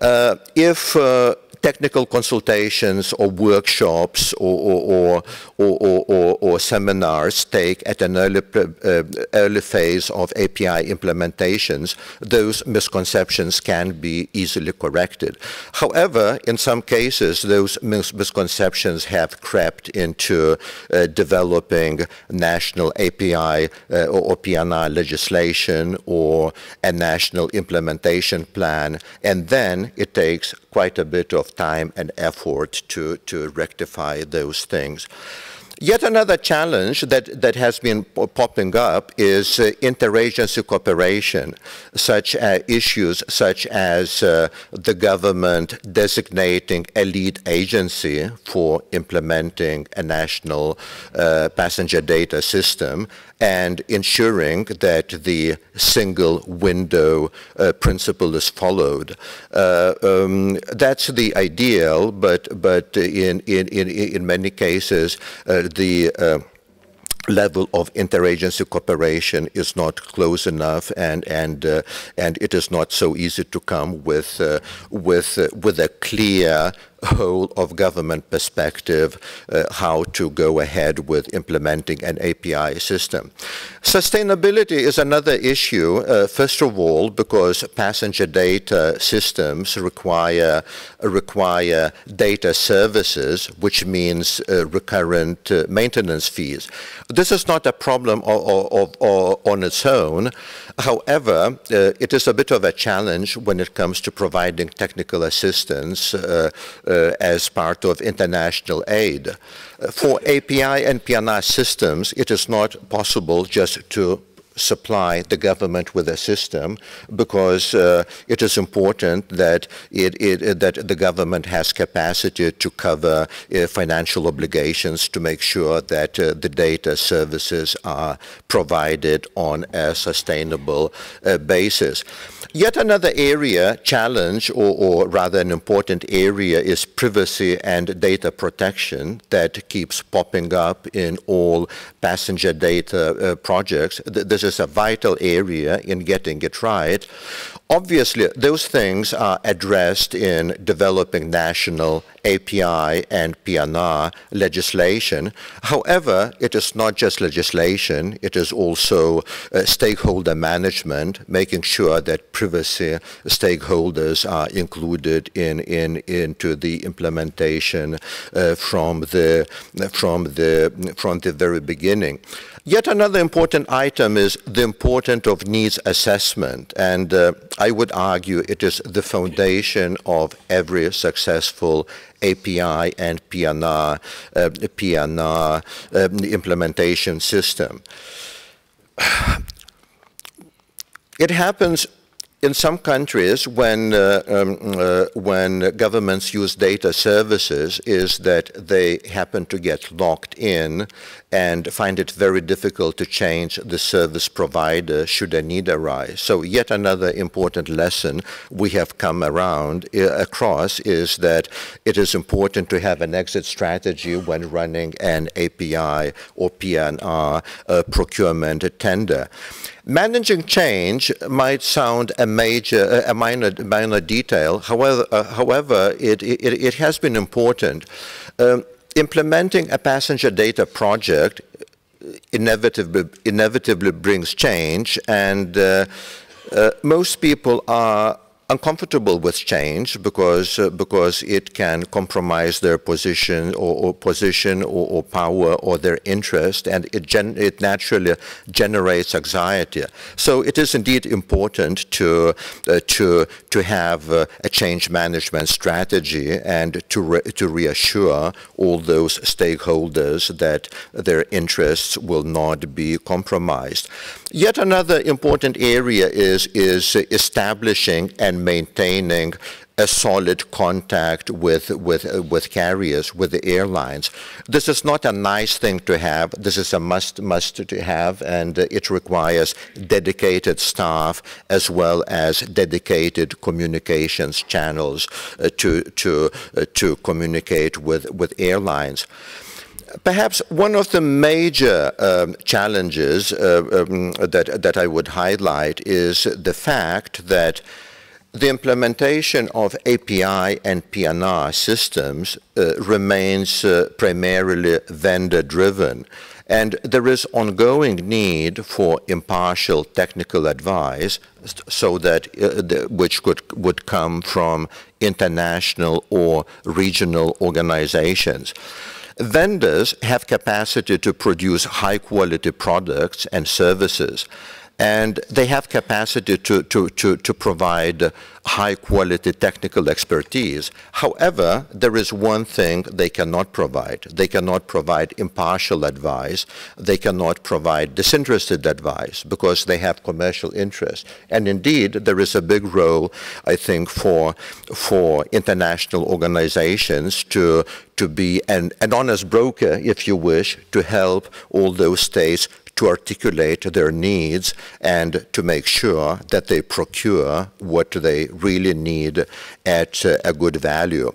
Uh, if uh, technical consultations or workshops or, or, or, or, seminars take at an early, uh, early phase of API implementations, those misconceptions can be easily corrected. However, in some cases, those mis misconceptions have crept into uh, developing national API uh, or PNR legislation or a national implementation plan, and then it takes quite a bit of time and effort to, to rectify those things. Yet another challenge that, that has been popping up is uh, interagency cooperation, such as issues such as uh, the government designating a lead agency for implementing a national uh, passenger data system and ensuring that the single window uh, principle is followed. Uh, um, that's the ideal, but, but in, in, in, in many cases, uh, the uh, level of interagency cooperation is not close enough and and uh, and it is not so easy to come with uh, with uh, with a clear whole of government perspective uh, how to go ahead with implementing an API system. Sustainability is another issue, uh, first of all, because passenger data systems require, require data services, which means uh, recurrent uh, maintenance fees. This is not a problem on its own. However, uh, it is a bit of a challenge when it comes to providing technical assistance uh, uh, as part of international aid. Uh, for API and PNR systems, it is not possible just to supply the government with a system because uh, it is important that it, it, that the government has capacity to cover uh, financial obligations to make sure that uh, the data services are provided on a sustainable uh, basis. Yet another area, challenge, or, or, rather an important area, is privacy and data protection that keeps popping up in all passenger data uh, projects. This is a vital area in getting it right. Obviously, those things are addressed in developing national API and PNR legislation. However, it is not just legislation, it is also uh, stakeholder management, making sure that privacy stakeholders are included in, in, into the implementation uh, from, the, from, the, from the very beginning. Yet another important item is the importance of needs assessment, and uh, I would argue it is the foundation of every successful API and PNR, uh, PNR uh, implementation system. It happens in some countries, when, uh, um, uh, when governments use data services, is that they happen to get locked in and find it very difficult to change the service provider should a need arise. So yet another important lesson we have come around uh, across is that it is important to have an exit strategy when running an API or PNR uh, procurement tender. Managing change might sound a major, a minor, minor detail. However, uh, however, it, it, it, has been important. Um, implementing a passenger data project inevitably, inevitably brings change, and uh, uh, most people are uncomfortable with change because uh, because it can compromise their position or, or position or, or, power or their interest, and it it naturally generates anxiety. So it is indeed important to uh, to to have uh, a change management strategy and to re to reassure all those stakeholders that their interests will not be compromised. Yet another important area is is establishing and maintaining a solid contact with, with, uh, with carriers, with the airlines. This is not a nice thing to have. This is a must, must to have, and uh, it requires dedicated staff as well as dedicated communications channels uh, to, to, uh, to communicate with, with airlines. Perhaps one of the major um, challenges uh, um, that, that I would highlight is the fact that the implementation of API and PNR systems uh, remains uh, primarily vendor-driven, and there is ongoing need for impartial technical advice so that uh, the, which could, would come from international or regional organizations. Vendors have capacity to produce high-quality products and services, and they have capacity to, to, to, to provide high quality technical expertise. However, there is one thing they cannot provide. They cannot provide impartial advice. They cannot provide disinterested advice because they have commercial interests. And indeed, there is a big role, I think, for, for international organizations to, to be an, an honest broker, if you wish, to help all those states to articulate their needs and to make sure that they procure what they really need at uh, a good value.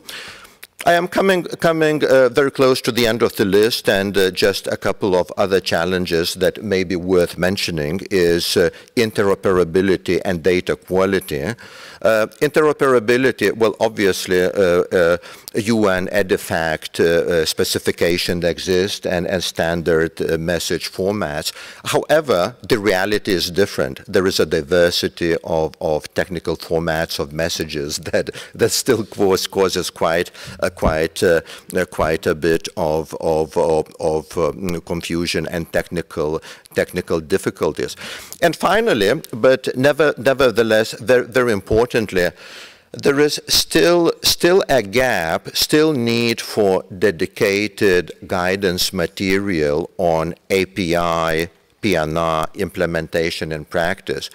I am coming, coming uh, very close to the end of the list, and uh, just a couple of other challenges that may be worth mentioning is uh, interoperability and data quality. Uh, interoperability, well, obviously, UN uh, uh, EDIFACT specification exists and, and standard message formats. However, the reality is different. There is a diversity of, of technical formats of messages that, that still cause, causes quite quite uh, quite a bit of of of, of um, confusion and technical technical difficulties. And finally, but never nevertheless very, very importantly, there is still still a gap, still need for dedicated guidance material on API PNR implementation and practice.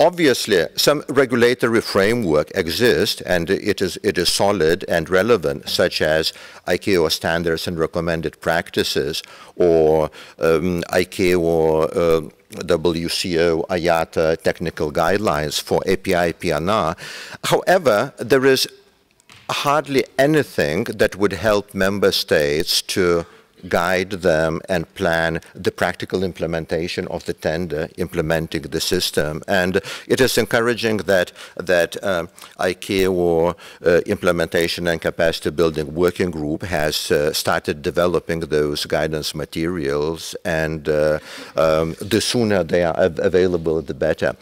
Obviously, some regulatory framework exists and it is, it is solid and relevant, such as ICAO standards and recommended practices or um, ICAO uh, WCO IATA technical guidelines for API PNR. However, there is hardly anything that would help member states to guide them and plan the practical implementation of the tender, implementing the system. And it is encouraging that that um, ICAO uh, implementation and capacity building working group has uh, started developing those guidance materials, and uh, um, the sooner they are av available, the better.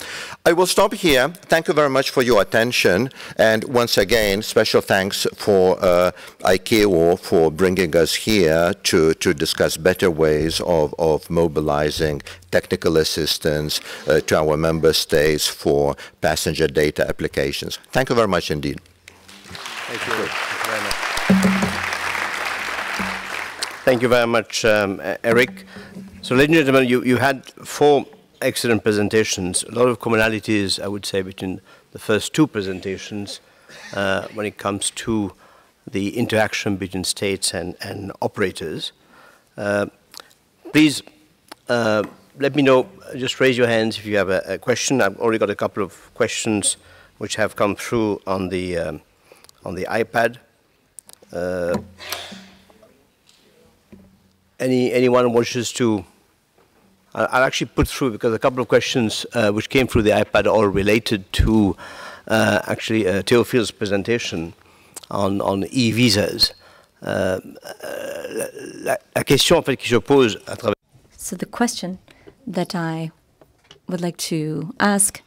I will stop here. Thank you very much for your attention, and once again, special thanks for uh, ICAO for bringing us here to to, discuss better ways of, of mobilizing technical assistance uh, to our member states for passenger data applications. Thank you very much indeed.
Thank you. Thank you very much, um, Erik. So, ladies and gentlemen, you, you had four excellent presentations. A lot of commonalities, I would say, between the first two presentations uh, when it comes to the interaction between states and, and operators. Uh, please uh, let me know, just raise your hands if you have a, a, question. I've already got a couple of questions which have come through on the, um, on the iPad. Uh, any, anyone wishes to I'll actually put through because a couple of questions uh, which came through the iPad are all related to uh, actually uh, Theophile's presentation on, e-visas. Euh, la, la, question en fait que je pose à travers.
So the question that I would like to ask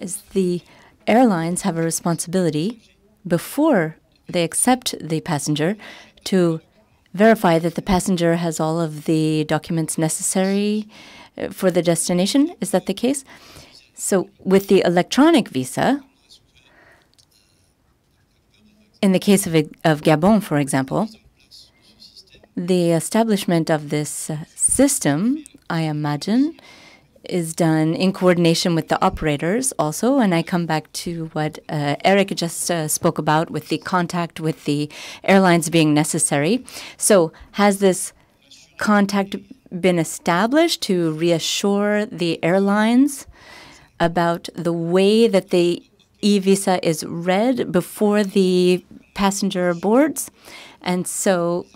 is the airlines have a responsibility before they accept the passenger to verify that the passenger has all of the documents necessary uh, for the destination. Is that the case? So with the electronic visa, in the case of, of Gabon, for example, the establishment of this uh, system, I imagine, is done in coordination with the operators also. And I come back to what uh, Erik just uh, spoke about with the contact with the airlines being necessary. So, has this contact been established to reassure the airlines about the way that the e visa is read before the passenger boards? And so,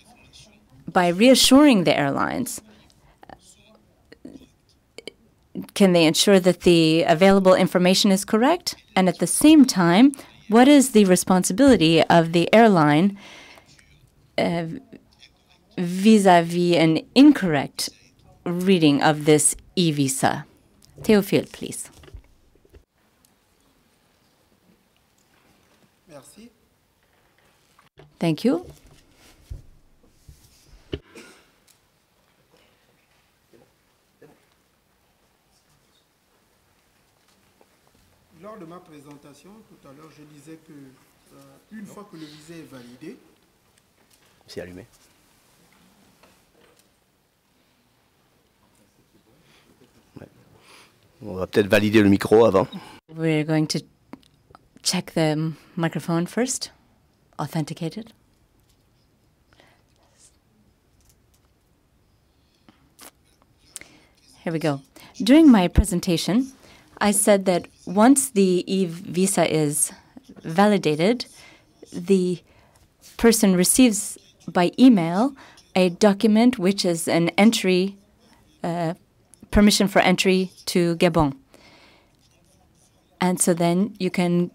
by reassuring the airlines, can they ensure that the available information is correct? And at the same time, what is the responsibility of the airline uh, vis-a-vis -vis an incorrect reading of this e-visa? Théophile, please. Thank you.
lors de ma présentation, tout à l'heure, je disais que euh, une fois que le visa est validé,
c'est allumé. Ouais. On va peut-être valider le micro avant.
We're going to check the microphone first, authenticate it. Here we go. During my presentation, I said that once the e-visa is validated, the person receives by email a document which is an entry, uh, permission for entry to Gabon. And so then you can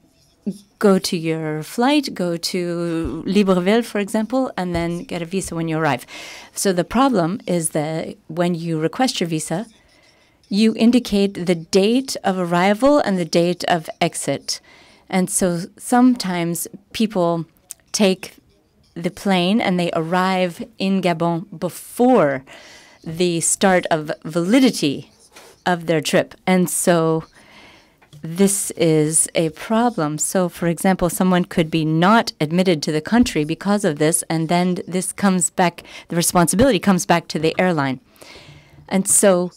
go to your flight, go to Libreville, for example, and then get a visa when you arrive. So the problem is that when you request your visa, you indicate the date of arrival and the date of exit. And so sometimes people take the plane and they arrive in Gabon before the start of validity of their trip. And so this is a problem. So, for example, someone could be not admitted to the country because of this, and then this comes back, the responsibility comes back to the airline. And so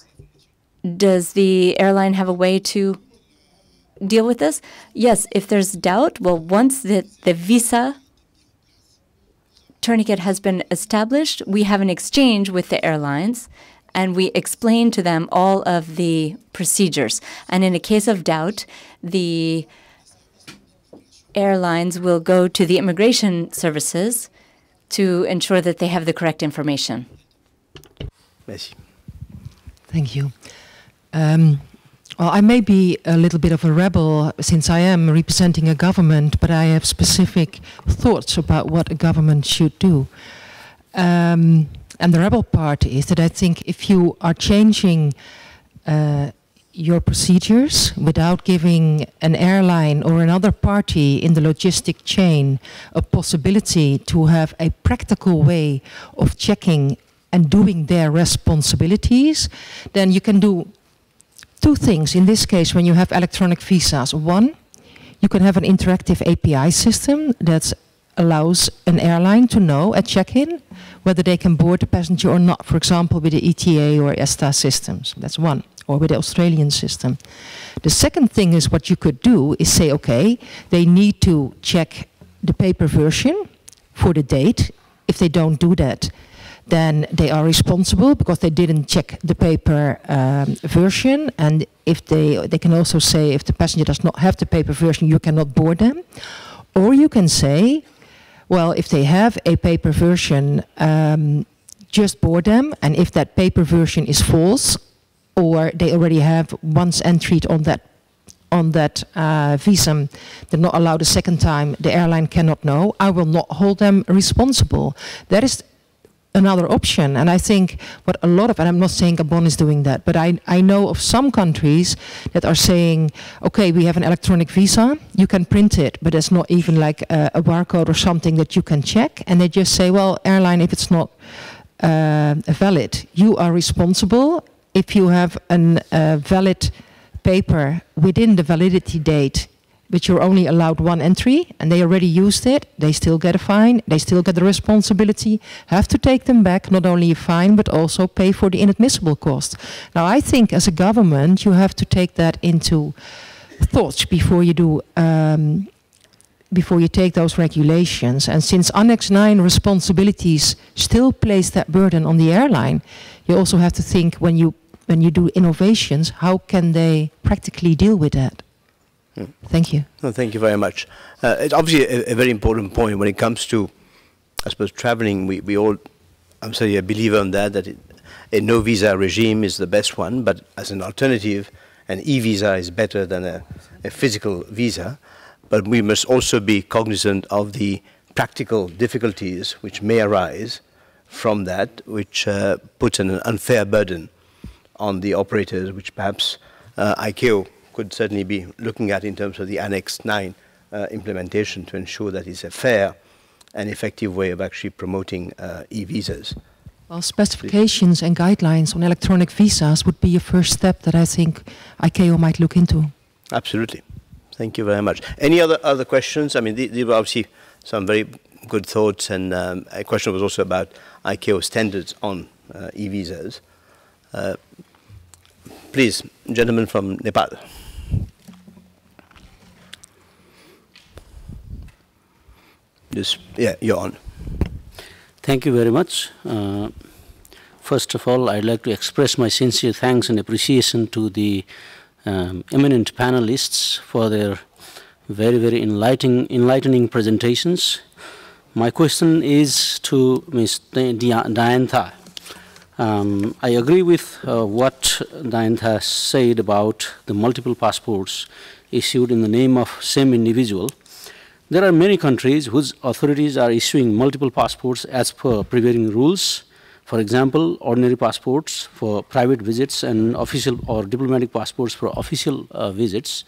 does the airline have a way to deal with this? Yes, if there's doubt, well, once the, the visa tourniquet has been established, we have an exchange with the airlines and we explain to them all of the procedures. And in a case of doubt, the airlines will go to the immigration services to ensure that they have the correct information.
Merci.
Thank you. Um, well, I may be a little bit of a rebel since I am representing a government, but I have specific thoughts about what a government should do. Um, and the rebel part is that I think if you are changing uh, your procedures without giving an airline or another party in the logistic chain a possibility to have a practical way of checking and doing their responsibilities, then you can do two things in this case when you have electronic visas. One, you can have an interactive API system that allows an airline to know at check-in whether they can board the passenger or not, for example, with the ETA or ESTA systems. That's one, or with the Australian system. The second thing is what you could do is say, okay, they need to check the paper version for the date. If they don't do that, then they are responsible because they didn't check the paper um, version. And if they, they can also say if the passenger does not have the paper version, you cannot board them. Or you can say, well, if they have a paper version, um, just board them. And if that paper version is false, or they already have once entered on that on that uh, visa, they're not allowed a second time, the airline cannot know, I will not hold them responsible. That is another option. And I think what a lot of, and I'm not saying Gabon is doing that, but I, I know of some countries that are saying, okay, we have an electronic visa, you can print it, but it's not even like a, a barcode or something that you can check. And they just say, well, airline, if it's not uh, valid, you are responsible. If you have a uh, valid paper within the validity date, but you're only allowed one entry and they already used it, they still get a fine, they still get the responsibility, have to take them back, not only a fine, but also pay for the inadmissible cost. Now, I think as a government, you have to take that into thoughts before you do. Um, before you take those regulations, and since Annex 9 responsibilities still place that burden on the airline, you also have to think when you when you do innovations, how can they practically deal with that? Thank you.
No, thank you very much. Uh, it's obviously a, a, very important point when it comes to, I suppose, traveling. We, we all, I'm sorry, a believer on that, that it, a no visa regime is the best one, but as an alternative, an e visa is better than a, a physical visa. But we must also be cognizant of the practical difficulties which may arise from that, which uh, puts an unfair burden on the operators, which perhaps uh, ICAO could certainly be looking at in terms of the Annex 9 uh, implementation to ensure that it's a fair and effective way of actually promoting uh, e-visas.
Well, specifications and guidelines on electronic visas would be a first step that I think ICAO might look into.
Absolutely. Thank you very much. Any other other questions? I mean, these were obviously some very good thoughts, and um, a question was also about ICAO standards on uh, e-visas. Uh, please, gentleman from Nepal. Yeah, you're on.
Thank you very much. Uh, first of all, I'd like to express my sincere thanks and appreciation to the um, eminent panelists for their very, very enlightening, enlightening presentations. My question is to Ms. Diantha. Um, I agree with uh, what Diantha said about the multiple passports issued in the name of same individual. There are many countries whose authorities are issuing multiple passports as per prevailing rules. For example, ordinary passports for private visits and official or diplomatic passports for official uh, visits.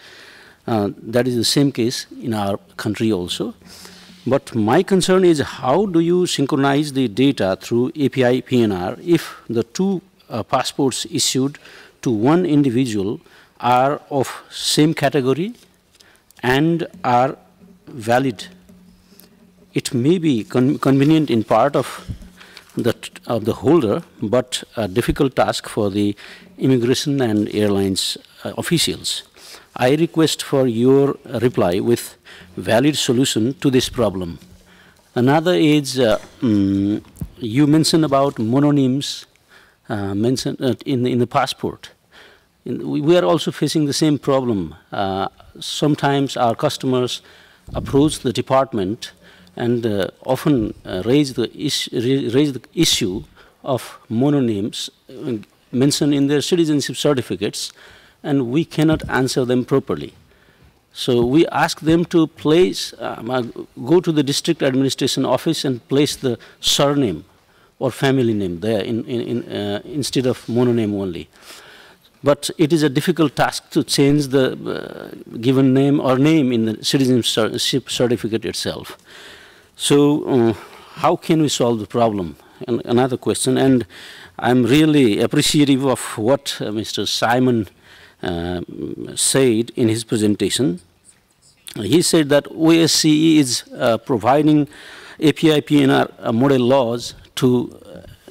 Uh, that is the same case in our country also. But my concern is how do you synchronize the data through API PNR if the two uh, passports issued to one individual are of same category and are valid. It may be con convenient in part of the, of the holder, but a difficult task for the immigration and airlines uh, officials. I request for your reply with valid solution to this problem. Another is, uh, um, you mentioned about mononyms uh, mentioned uh, in, in the passport. In, we are also facing the same problem. Uh, sometimes our customers approach the department and uh, often uh, raise, the raise the issue of mononyms uh, mentioned in their citizenship certificates, and we cannot answer them properly. So we ask them to place, um, uh, go to the district administration office and place the surname or family name there in, in, in, uh, instead of mononame only. But it is a difficult task to change the uh, given name or name in the citizenship certificate itself. So uh, how can we solve the problem? And another question, and I'm really appreciative of what uh, Mr. Simon uh, said in his presentation. He said that OSCE is uh, providing API PNR uh, model laws to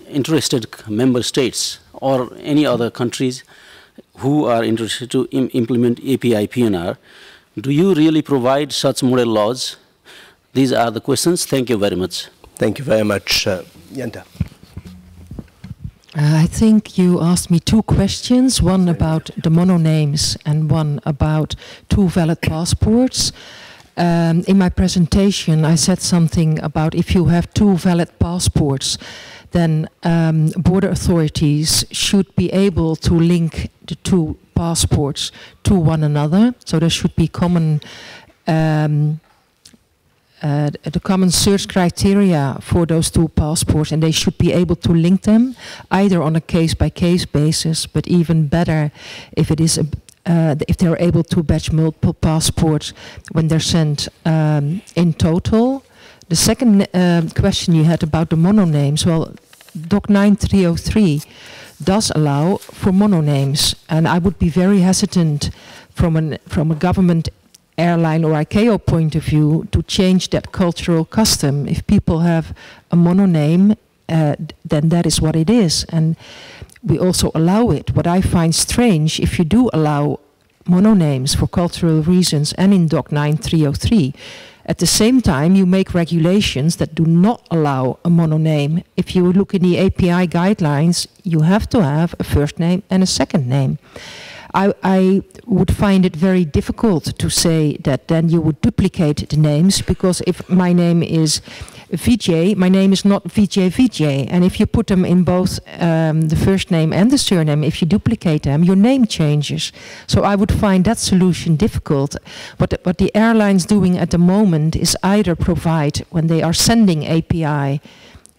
interested member states or any other countries who are interested to Im implement API PNR. Do you really provide such model laws? These are the questions. Thank you very much.
Thank you very much, uh, Diantha.
Uh, I think you asked me two questions, one about the mono names and one about two valid passports. Um, in my presentation, I said something about if you have two valid passports, then um, border authorities should be able to link the two passports to one another. So there should be common um, uh, the common search criteria for those two passports, and they should be able to link them either on a case-by-case -case basis, but even better if it is a, uh, if they're able to batch multiple passports when they're sent um, in total. The second uh, question you had about the mono names, well, Doc 9303 does allow for mono names, and I would be very hesitant from, an, from a government airline or ICAO point of view to change that cultural custom. If people have a mono name, uh, then that is what it is. And we also allow it. What I find strange, if you do allow mononames for cultural reasons and in DOC 9303, at the same time, you make regulations that do not allow a mononame. If you look in the API guidelines, you have to have a first name and a second name. I, I, would find it very difficult to say that then you would duplicate the names because if my name is Vijay, my name is not Vijay Vijay. And if you put them in both um, the first name and the surname, if you duplicate them, your name changes. So I would find that solution difficult. What the, what the airline's doing at the moment is either provide, when they are sending API,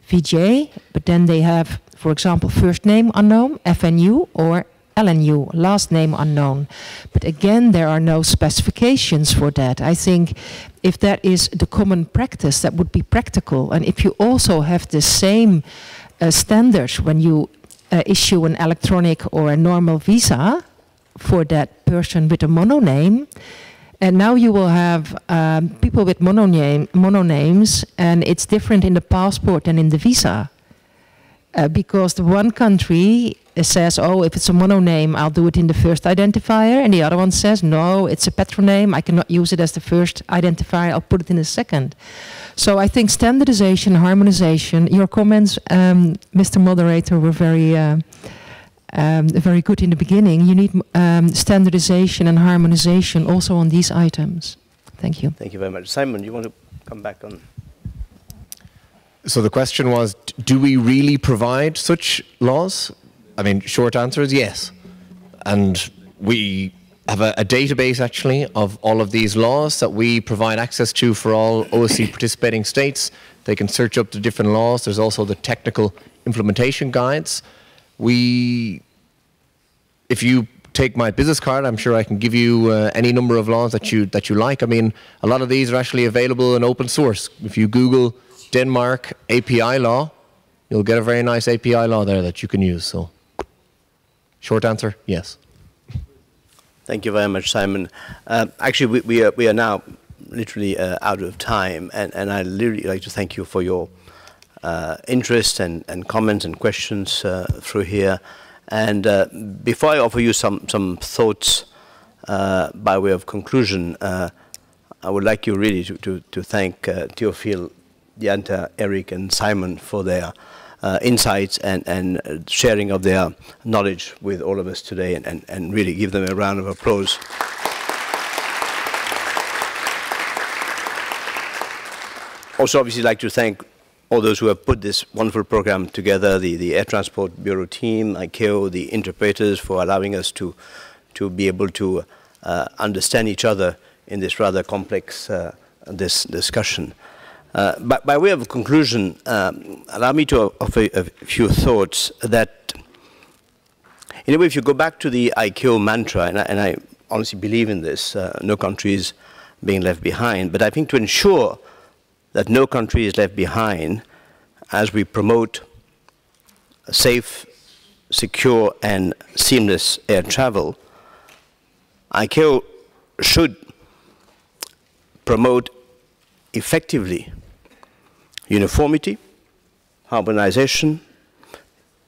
Vijay, but then they have, for example, first name unknown, FNU, or LNU, last name unknown. But again, there are no specifications for that. I think if that is the common practice, that would be practical. And if you also have the same uh, standards when you uh, issue an electronic or a normal visa for that person with a mono name, and now you will have um, people with mono, name, mono names, and it's different in the passport and in the visa. Uh, because the one country says, oh, if it's a mono name, I'll do it in the first identifier. And the other one says, no, it's a patroname. I cannot use it as the first identifier. I'll put it in the second. So I think standardization, harmonization, your comments, um, Mr. Moderator, were very, uh, um, very good in the beginning. You need um, standardization and harmonization also on these items. Thank you.
Thank you very much. Simon, you want to come back on?
So the question was, do we really provide such laws? I mean, short answer is yes. And we have a, a, database actually of all of these laws that we provide access to for all OSCE participating states. They can search up the different laws. There's also the technical implementation guides. We, if you take my business card, I'm sure I can give you uh, any number of laws that you that you like. I mean, a lot of these are actually available in open source. If you Google Denmark API law, you'll get a very nice API law there that you can use. So. Short answer, yes.
Thank you very much, Simon. Uh, actually, we, we, are, we are now literally uh, out of time, and, and I'd really like to thank you for your uh, interest and, and comments and questions uh, through here. And uh, before I offer you some, some thoughts uh, by way of conclusion, I would like you really to, to, to thank uh, Theophile, Diantha, Erik, and Simon for their uh, insights and, and uh, sharing of their knowledge with all of us today and, and, and really give them a round of applause. Also, obviously, like to thank all those who have put this wonderful program together, the, the Air Transport Bureau team, ICAO, the interpreters for allowing us to, to be able to uh, understand each other in this rather complex uh, this discussion. Uh, but by way of conclusion, um, allow me to offer a few thoughts that, in a way, if you go back to the ICAO mantra, and I, and I honestly believe in this, uh, no country is being left behind, but I think to ensure that no country is left behind as we promote safe, secure, and seamless air travel, ICAO should promote effectively uniformity, harmonization,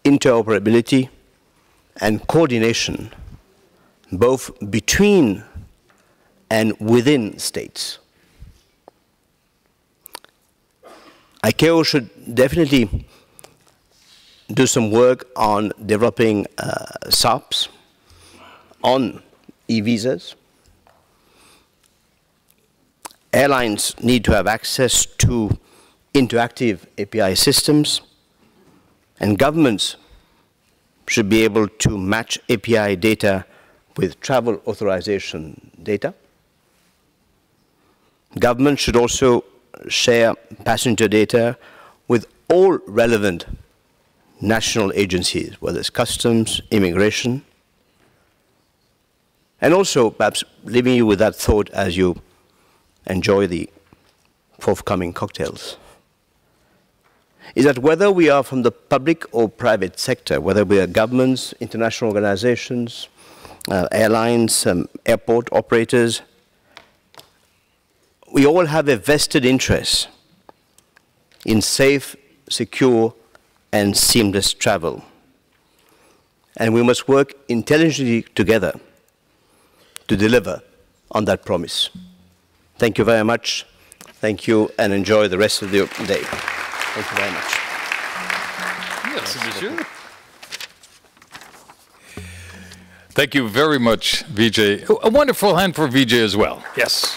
interoperability, and coordination, both between and within states. ICAO should definitely do some work on developing uh, SOPs on e-visas. Airlines need to have access to interactive API systems, and governments should be able to match API data with travel authorization data. Governments should also share passenger data with all relevant national agencies, whether it's customs, immigration, and also perhaps leaving you with that thought as you enjoy the forthcoming cocktails is that whether we are from the public or private sector, whether we are governments, international organizations, uh, airlines, um, airport operators, we all have a vested interest in safe, secure, and seamless travel. And we must work intelligently together to deliver on that promise. Thank you very much. Thank you, and enjoy the rest of the day. Thank you very much.
Merci, monsieur. Thank you very much, Vijay. A wonderful hand for Vijay as well. Yes.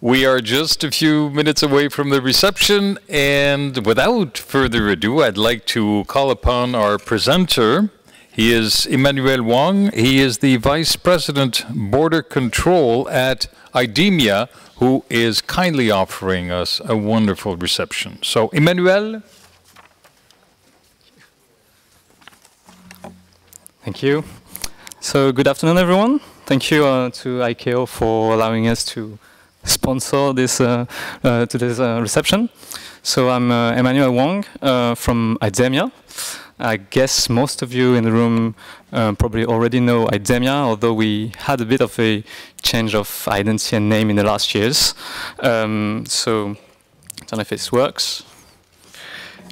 We are just a few minutes away from the reception, and without further ado, I'd like to call upon our presenter. He is Emmanuel Wong. He is the Vice President Border Control at IDEMIA, who is kindly offering us a wonderful reception. So, Emmanuel,
Thank you. So good afternoon, everyone. Thank you uh, to ICAO for allowing us to sponsor this uh, uh, today's uh, reception. So I'm uh, Emmanuel Wong uh, from IDEMIA. I guess most of you in the room uh, probably already know IDEMIA, although we had a bit of a change of identity and name in the last years. Um, so I don't know if this works.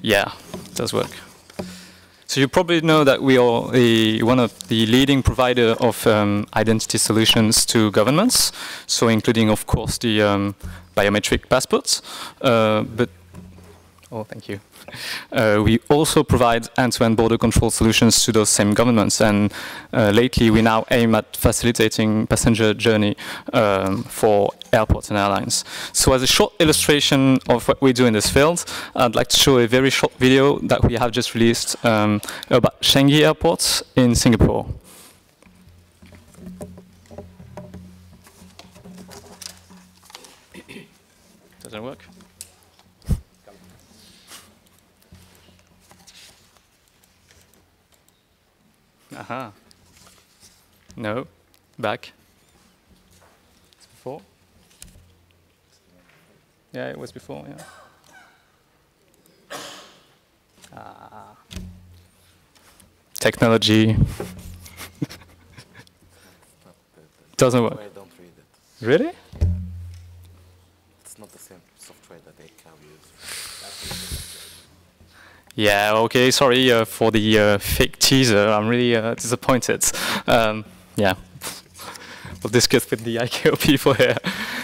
Yeah, it does work. So you probably know that we are a, one of the leading provider of um, identity solutions to governments, so including, of course, the um, biometric passports. Uh, but oh, thank you. Uh, we also provide end-to-end border control solutions to those same governments, and uh, lately we now aim at facilitating passenger journey um, for airports and airlines. So as a short illustration of what we do in this field, I'd like to show a very short video that we have just released um, about Changi Airport in Singapore. Does that work? Aha. No. Back. It's before. Yeah, it was before, yeah. Ah. Technology. Doesn't work.
don't read it.
Really?
It's not the same software that they can use.
Yeah, okay, sorry uh, for the uh, fake teaser. I'm really uh, disappointed. Um, yeah, we'll discuss with the ICAO people here.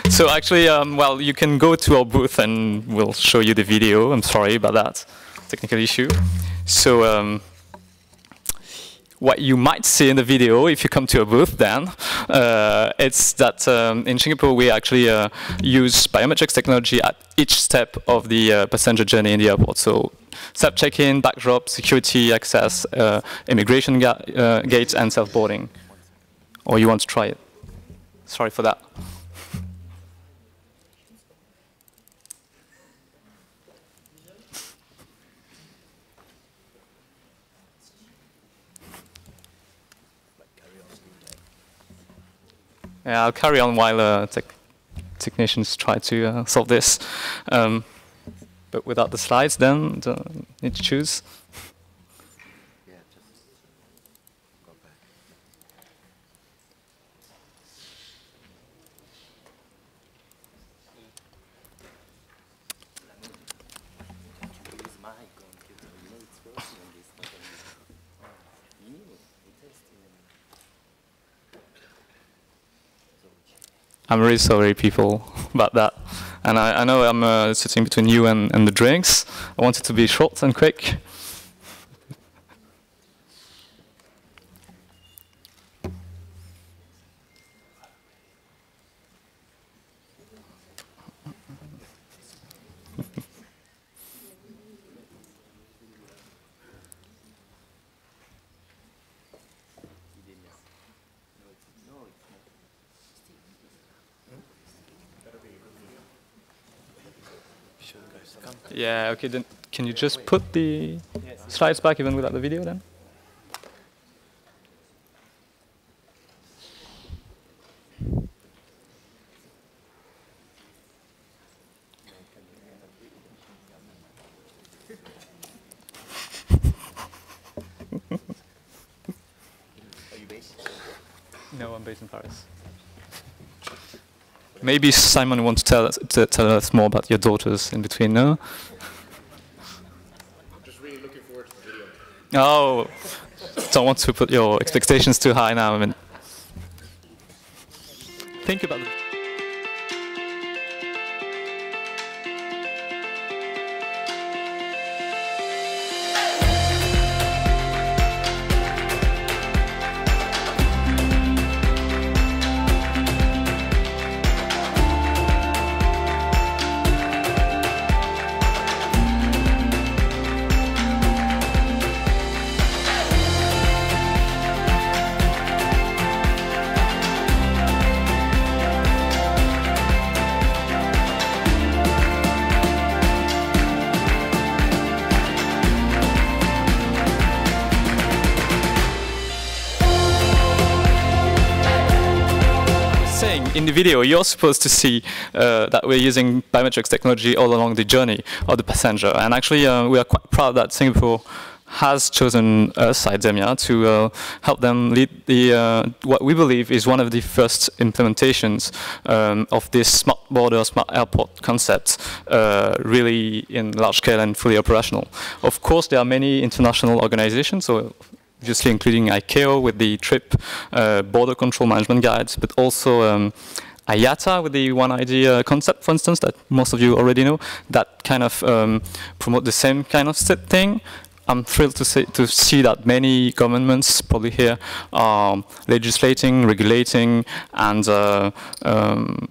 So actually, um, well, you can go to our booth and we'll show you the video. I'm sorry about that technical issue. So um, what you might see in the video if you come to a booth then, uh, it's that um, in Singapore we actually uh, use biometrics technology at each step of the uh, passenger journey in the airport. So self check-in, bag drop, security access, uh, immigration ga uh, gates, and self-boarding. Or you want to try it? Sorry for that. Yeah, I'll carry on while uh, tech technicians try to uh, solve this. Um, but without the slides, then don't need to choose. I'm really sorry, people, about that. And I, I know I'm uh, sitting between you and, and the drinks. I want it to be short and quick. Yeah, okay, then can you just put the slides back even without the video then? No, I'm based in Paris. Maybe Simon wants to tell us, to tell us more about your daughters in between, no?
Just really looking forward to the video.
Oh, don't want to put your expectations too high now. I mean, think about it. Video, you're supposed to see uh, that we're using biometrics technology all along the journey of the passenger. And actually, uh, we are quite proud that Singapore has chosen us, IDEMIA, to uh, help them lead the uh, what we believe is one of the first implementations um, of this smart border, smart airport concept, uh, really in large scale and fully operational. Of course, there are many international organizations, so obviously including ICAO with the TRIP uh, border control management guides, but also um, IATA with the One ID uh, concept, for instance, that most of you already know, that kind of um, promote the same kind of thing. I'm thrilled to, say, to see that many governments probably here are legislating, regulating, and uh, um,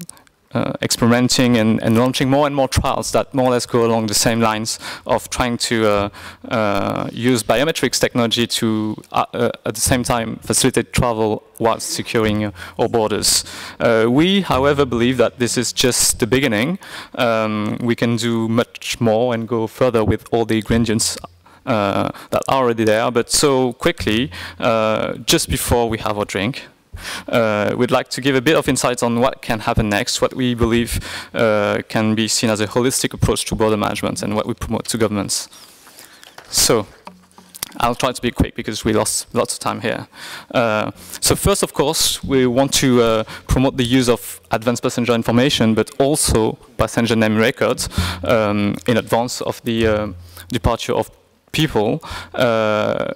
uh, experimenting and, and, launching more and more trials that more or less go along the same lines of trying to uh, uh, use biometrics technology to, uh, uh, at the same time, facilitate travel while securing our borders. Uh, we, however, believe that this is just the beginning. Um, we can do much more and go further with all the ingredients that are already there, but so quickly, just before we have our drink, uh, we'd like to give a bit of insight on what can happen next, what we believe uh, can be seen as a holistic approach to border management and what we promote to governments. So, I'll try to be quick because we lost lots of time here. Uh, so first, of course, we want to uh, promote the use of advanced passenger information, but also passenger name records um, in advance of the uh, departure of people uh,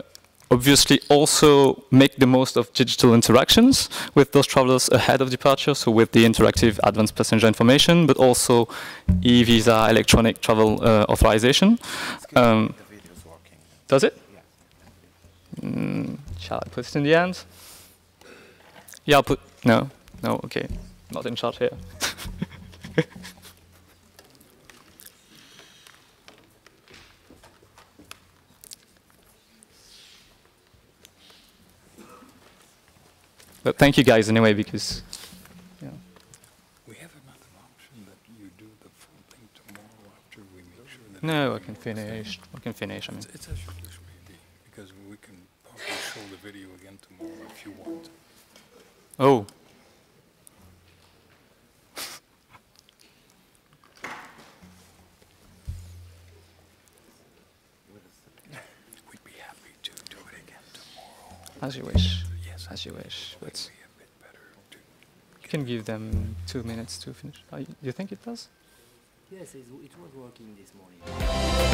obviously also make the most of digital interactions with those travelers ahead of departure, so with the interactive advanced passenger information, but also e-visa electronic travel uh, authorization. Um, does it? Mm, shall I put it in the end? Yeah, I'll put, no, no, okay, not in charge here. But thank you guys anyway because. Yeah.
We have another option that you do the full thing tomorrow after we make sure that.
No, I can finish. I can finish. I mean.
It's, it's actually this really because we can probably show the video again tomorrow if you want.
Oh.
We'd be happy to do it again tomorrow.
As you wish.
Yes,
As you wish. But
be a bit better to
you can give them two minutes to finish. Uh, y- you think it does?
Yes, it, it was working this morning.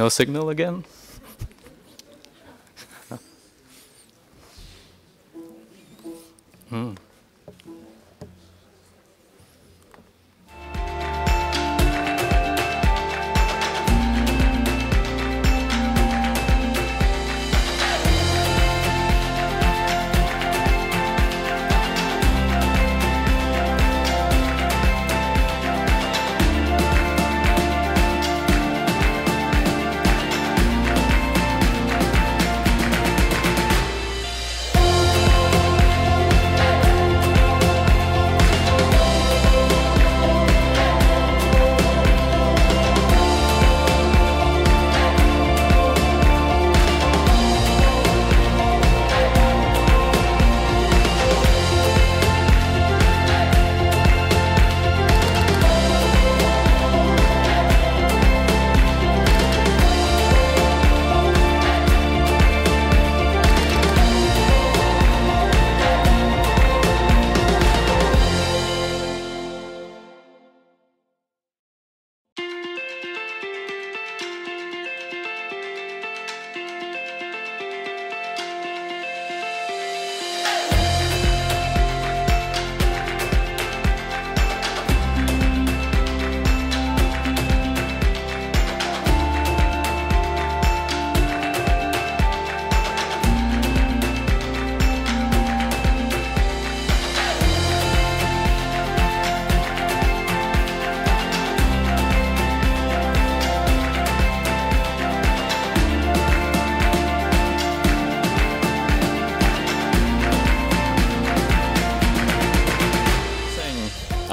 No signal again?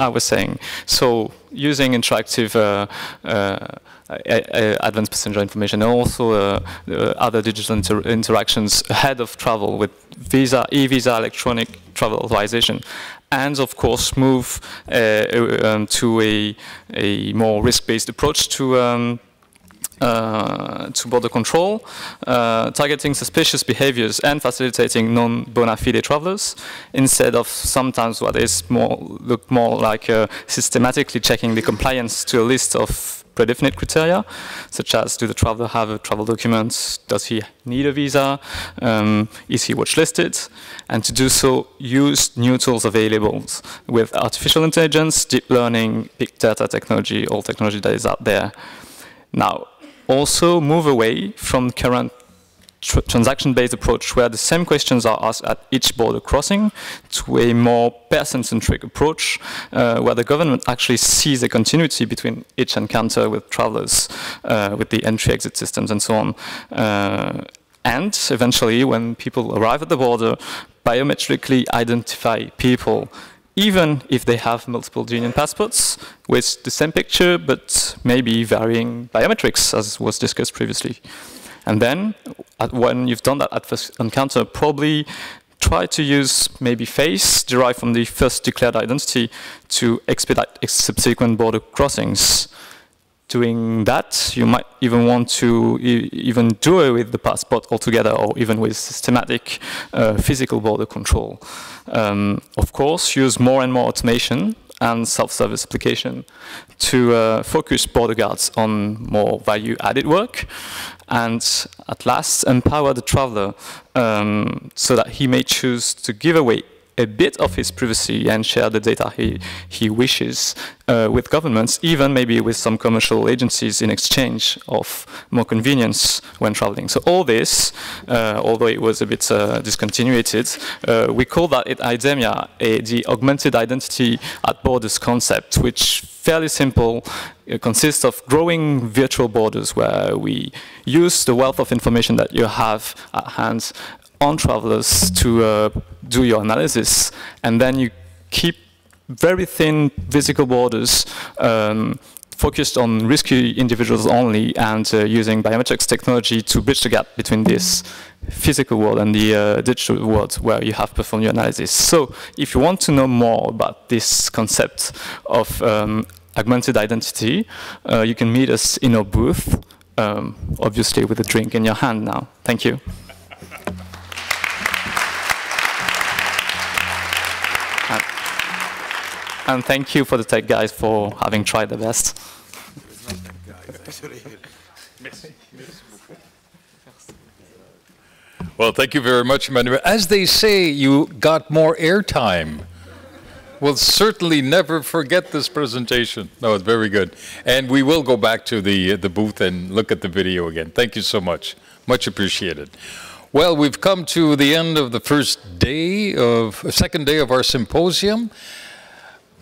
I was saying. So using interactive uh, uh, advanced passenger information and also uh, other digital inter interactions ahead of travel with visa, e-visa, electronic travel authorization, and of course move um, to a, a more risk-based approach to um, uh, to border control, uh, targeting suspicious behaviors and facilitating non-bona fide travelers, instead of sometimes what is more look more like uh, systematically checking the compliance to a list of predefinite criteria, such as do the traveler have a travel document, does he need a visa, um, is he watch listed, and to do so use new tools available with artificial intelligence, deep learning, big data technology, all technology that is out there. Now, also move away from the current tr transaction-based approach where the same questions are asked at each border crossing to a more person-centric approach uh, where the government actually sees a continuity between each encounter with travelers, uh, with the entry-exit systems and so on. Uh, and eventually, when people arrive at the border, biometrically identify people even if they have multiple Genian passports with the same picture, but maybe varying biometrics, as was discussed previously. And then, when you've done that at first encounter, probably try to use maybe face derived from the first declared identity to expedite subsequent border crossings doing that, you might even want to e even do it with the passport altogether or even with systematic uh, physical border control. Um, of course, use more and more automation and self-service application to uh, focus border guards on more value-added work and at last empower the traveler um, so that he may choose to give away a bit of his privacy and share the data he, he wishes uh, with governments, even maybe with some commercial agencies in exchange of more convenience when traveling. So all this, uh, although it was a bit uh, discontinuated, uh, we call that at IDEMIA a, the augmented identity at borders concept, which fairly simple. It consists of growing virtual borders where we use the wealth of information that you have at hand on travelers to uh, do your analysis, and then you keep very thin physical borders um, focused on risky individuals only and uh, using biometrics technology to bridge the gap between this physical world and the uh, digital world where you have performed your analysis. So if you want to know more about this concept of um, augmented identity, uh, you can meet us in our booth, um, obviously with a drink in your hand now. Thank you. And thank you for the tech guys for having tried the best.
Well, thank you very much, Emmanuel. As they say, you got more airtime. We'll certainly never forget this presentation. No, it's very good. And we will go back to the, uh, the booth and look at the video again. Thank you so much. Much appreciated. Well, we've come to the end of the first day of, second day of our symposium.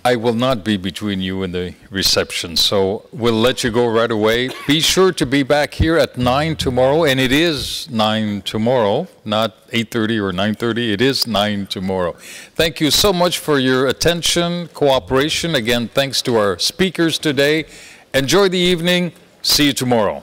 I will not be between you and the reception, so we'll let you go right away. Be sure to be back here at 9 tomorrow, and it is 9 tomorrow, not 8.30 or 9.30, it is 9 tomorrow. Thank you so much for your attention, cooperation. Again, thanks to our speakers today. Enjoy the evening. See you tomorrow.